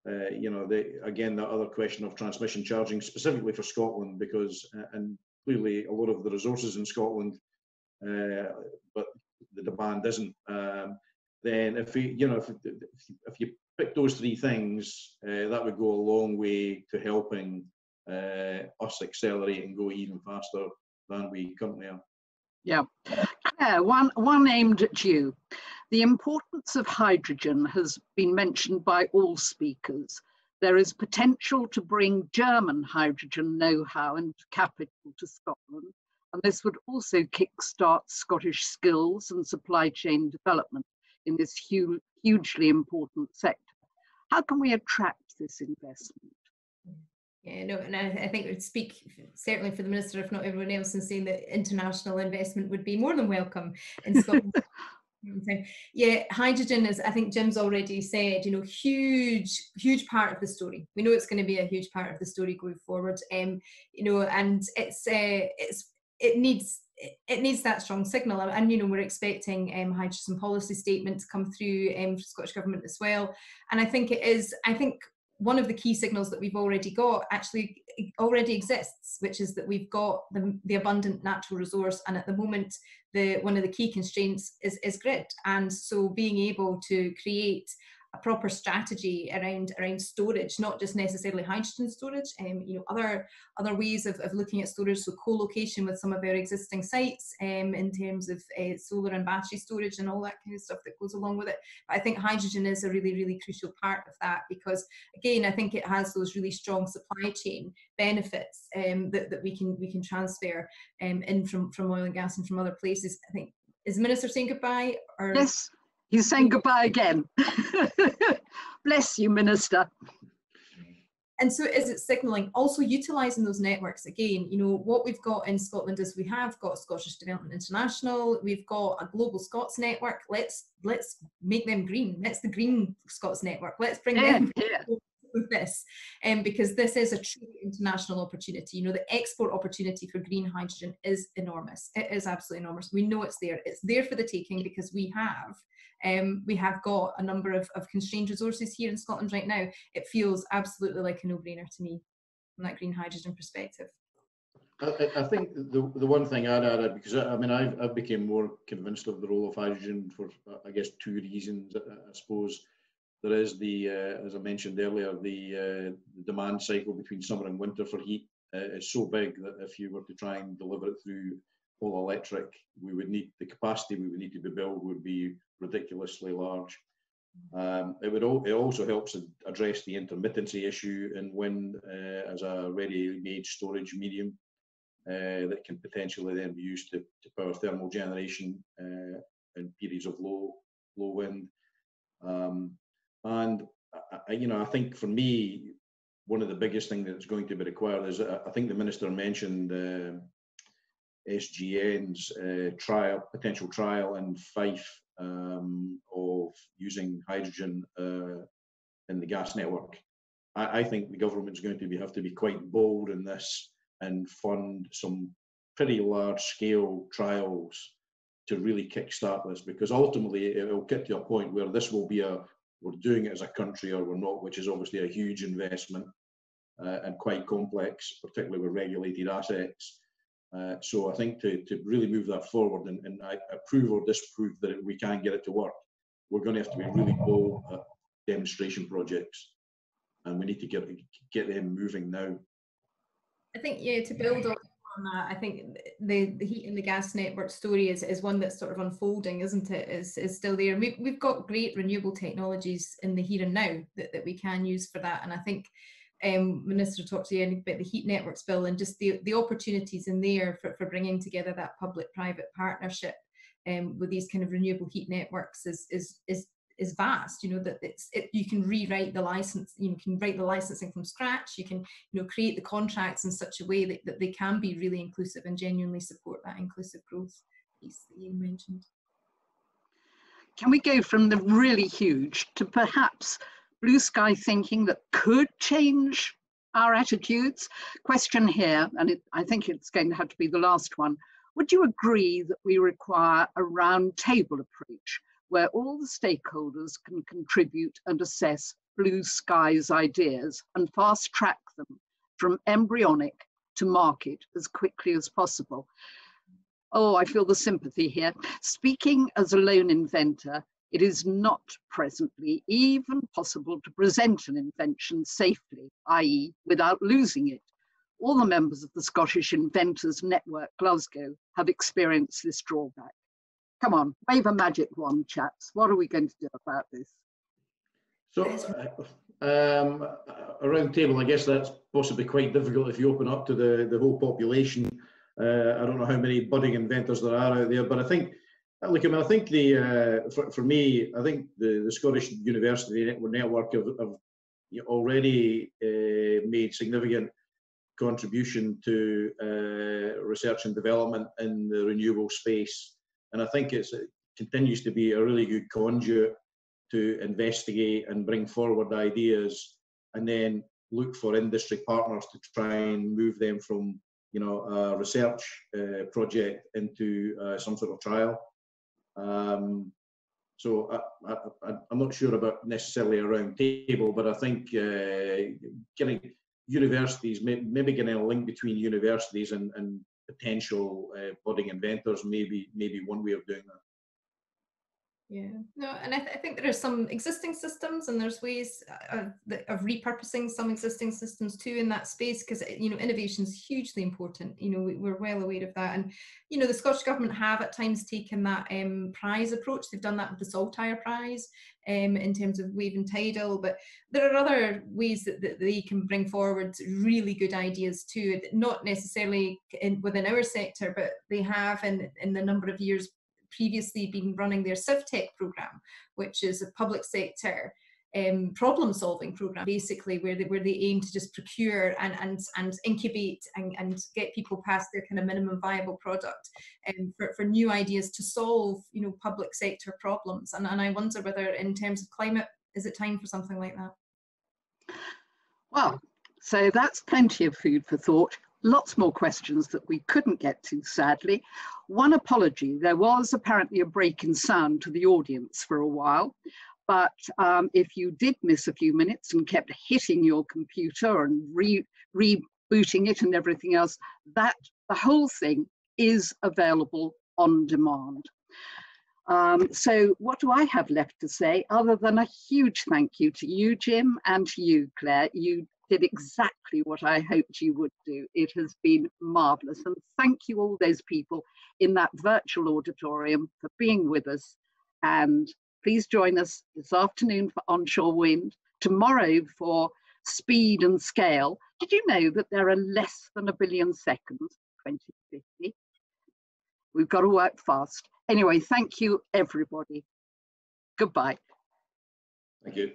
B: uh, you know, the, again, the other question of transmission charging specifically for Scotland, because uh, and clearly a lot of the resources in Scotland, uh, but the demand isn't. Um, then if you you know if if you pick those three things, uh, that would go a long way to helping uh, us accelerate and go even faster than we currently are.
A: Yeah, Claire, one, one aimed at you. The importance of hydrogen has been mentioned by all speakers. There is potential to bring German hydrogen know-how and capital to Scotland, and this would also kickstart Scottish skills and supply chain development in this hu hugely important sector. How can we attract this investment?
D: Yeah, no, and I, I think it would speak certainly for the minister, if not everyone else, in saying that international investment would be more than welcome in Scotland. yeah, hydrogen is, I think Jim's already said, you know, huge, huge part of the story. We know it's going to be a huge part of the story going forward. Um, you know, and it's uh, it's it needs it needs that strong signal. And you know we're expecting um, hydrogen policy statement to come through um, for Scottish Government as well. And I think it is I think one of the key signals that we've already got actually already exists, which is that we've got the, the abundant natural resource, and at the moment, the one of the key constraints is, is grid. And so, being able to create a proper strategy around around storage, not just necessarily hydrogen storage, um, you know, other other ways of, of looking at storage, so co-location with some of our existing sites um, in terms of uh, solar and battery storage and all that kind of stuff that goes along with it. But I think hydrogen is a really, really crucial part of that because again, I think it has those really strong supply chain benefits um, that, that we can we can transfer um, in from, from oil and gas and from other places. I think is the minister saying goodbye? Or?
A: Yes, He's saying goodbye again. Bless you, Minister.
D: And so is it signalling, also utilising those networks again, you know, what we've got in Scotland is we have got Scottish Development International, we've got a Global Scots network, let's let's make them green. Let's the Green Scots network. Let's bring
A: yeah,
D: them
A: yeah.
D: With this um, because this is a true international opportunity. You know, the export opportunity for green hydrogen is enormous. It is absolutely enormous. We know it's there. It's there for the taking because we have um, we have got a number of, of constrained resources here in Scotland right now. It feels absolutely like a no-brainer to me from that green hydrogen perspective.
B: I, I think the, the one thing I'd add, because I, I mean, I've, I've become more convinced of the role of hydrogen for, I guess, two reasons. I, I suppose there is the, uh, as I mentioned earlier, the, uh, demand cycle between summer and winter for heat uh, is so big that if you were to try and deliver it through all electric, we would need the capacity we would need to be built would be ridiculously large. Um, it would it also helps address the intermittency issue in wind uh, as a ready-made storage medium uh, that can potentially then be used to, to power thermal generation uh, in periods of low low wind. Um, and I, you know, I think for me, one of the biggest things that's going to be required is, uh, I think the minister mentioned uh, SGN's uh, trial, potential trial in Fife um, of using hydrogen uh, in the gas network. I, I, think the government's going to be, have to be quite bold in this and fund some pretty large scale trials to really kickstart this because ultimately it will get to a point where this will be a we're doing it as a country or we're not, which is obviously a huge investment uh, and quite complex, particularly with regulated assets. Uh, so I think to, to really move that forward and, and I approve or disprove that we can get it to work, we're going to have to be really bold at demonstration projects, and we need to get get them moving now.
D: I think yeah, to build on that, I think the the heat and the gas network story is, is one that's sort of unfolding, isn't it? Is is still there. We've we've got great renewable technologies in the here and now that, that we can use for that, and I think um, Minister talked to you about the heat networks bill and just the, the opportunities in there for, for bringing together that public-private partnership um, with these kind of renewable heat networks is, is, is, is vast, you know, that it's, it, you can rewrite the license, you can write the licensing from scratch, you can, you know, create the contracts in such a way that, that they can be really inclusive and genuinely support that inclusive growth piece that you mentioned.
A: Can we go from the really huge to perhaps blue sky thinking that could change our attitudes? Question here, and it, I think it's going to have to be the last one. Would you agree that we require a round table approach where all the stakeholders can contribute and assess blue skies ideas and fast track them from embryonic to market as quickly as possible? Oh, I feel the sympathy here. Speaking as a lone inventor, it is not presently even possible to present an invention safely, i.e. without losing it. All the members of the Scottish Inventors Network Glasgow have experienced this drawback. Come on, wave a magic wand, chaps. What are we going to do about this?
B: So, uh, um, around table, I guess that's possibly quite difficult if you open up to the, the whole population. Uh, I don't know how many budding inventors there are out there, but I think uh, look, I mean, I think the uh, for, for me, I think the, the Scottish University Network have, have already uh, made significant contribution to uh, research and development in the renewable space, and I think it continues to be a really good conduit to investigate and bring forward ideas, and then look for industry partners to try and move them from you know a research uh, project into uh, some sort of trial. Um, so I, am not sure about necessarily a round table, but I think uh, getting universities, maybe getting a link between universities and, and potential uh, budding inventors, maybe maybe one way of doing that.
D: Yeah, no, and I, th I, think there are some existing systems and there's ways uh, of, of repurposing some existing systems too in that space because you know innovation is hugely important. You know we, are well aware of that, and you know the Scottish government have at times taken that um, prize approach. They've done that with the Saltire Prize um, in terms of wave and tidal, but there are other ways that, that they can bring forward really good ideas too. Not necessarily in, within our sector, but they have in in the number of years previously been running their CivTech program, which is a public sector um, problem solving program basically where they where they aim to just procure and and and incubate and, and get people past their kind of minimum viable product um, for, for new ideas to solve you know public sector problems. And, and I wonder whether in terms of climate is it time for something like that?
A: Well so that's plenty of food for thought lots more questions that we couldn't get to, sadly. One apology, there was apparently a break in sound to the audience for a while, but um, if you did miss a few minutes and kept hitting your computer and re rebooting it and everything else, that the whole thing is available on demand. Um, so what do I have left to say other than a huge thank you to you, Jim, and to you, Claire. You did exactly what I hoped you would do. It has been marvellous. And thank you, all those people in that virtual auditorium, for being with us. And please join us this afternoon for Onshore Wind, tomorrow for Speed and Scale. Did you know that there are less than a billion seconds, 2050? We've got to work fast. Anyway, thank you, everybody. Goodbye.
B: Thank you.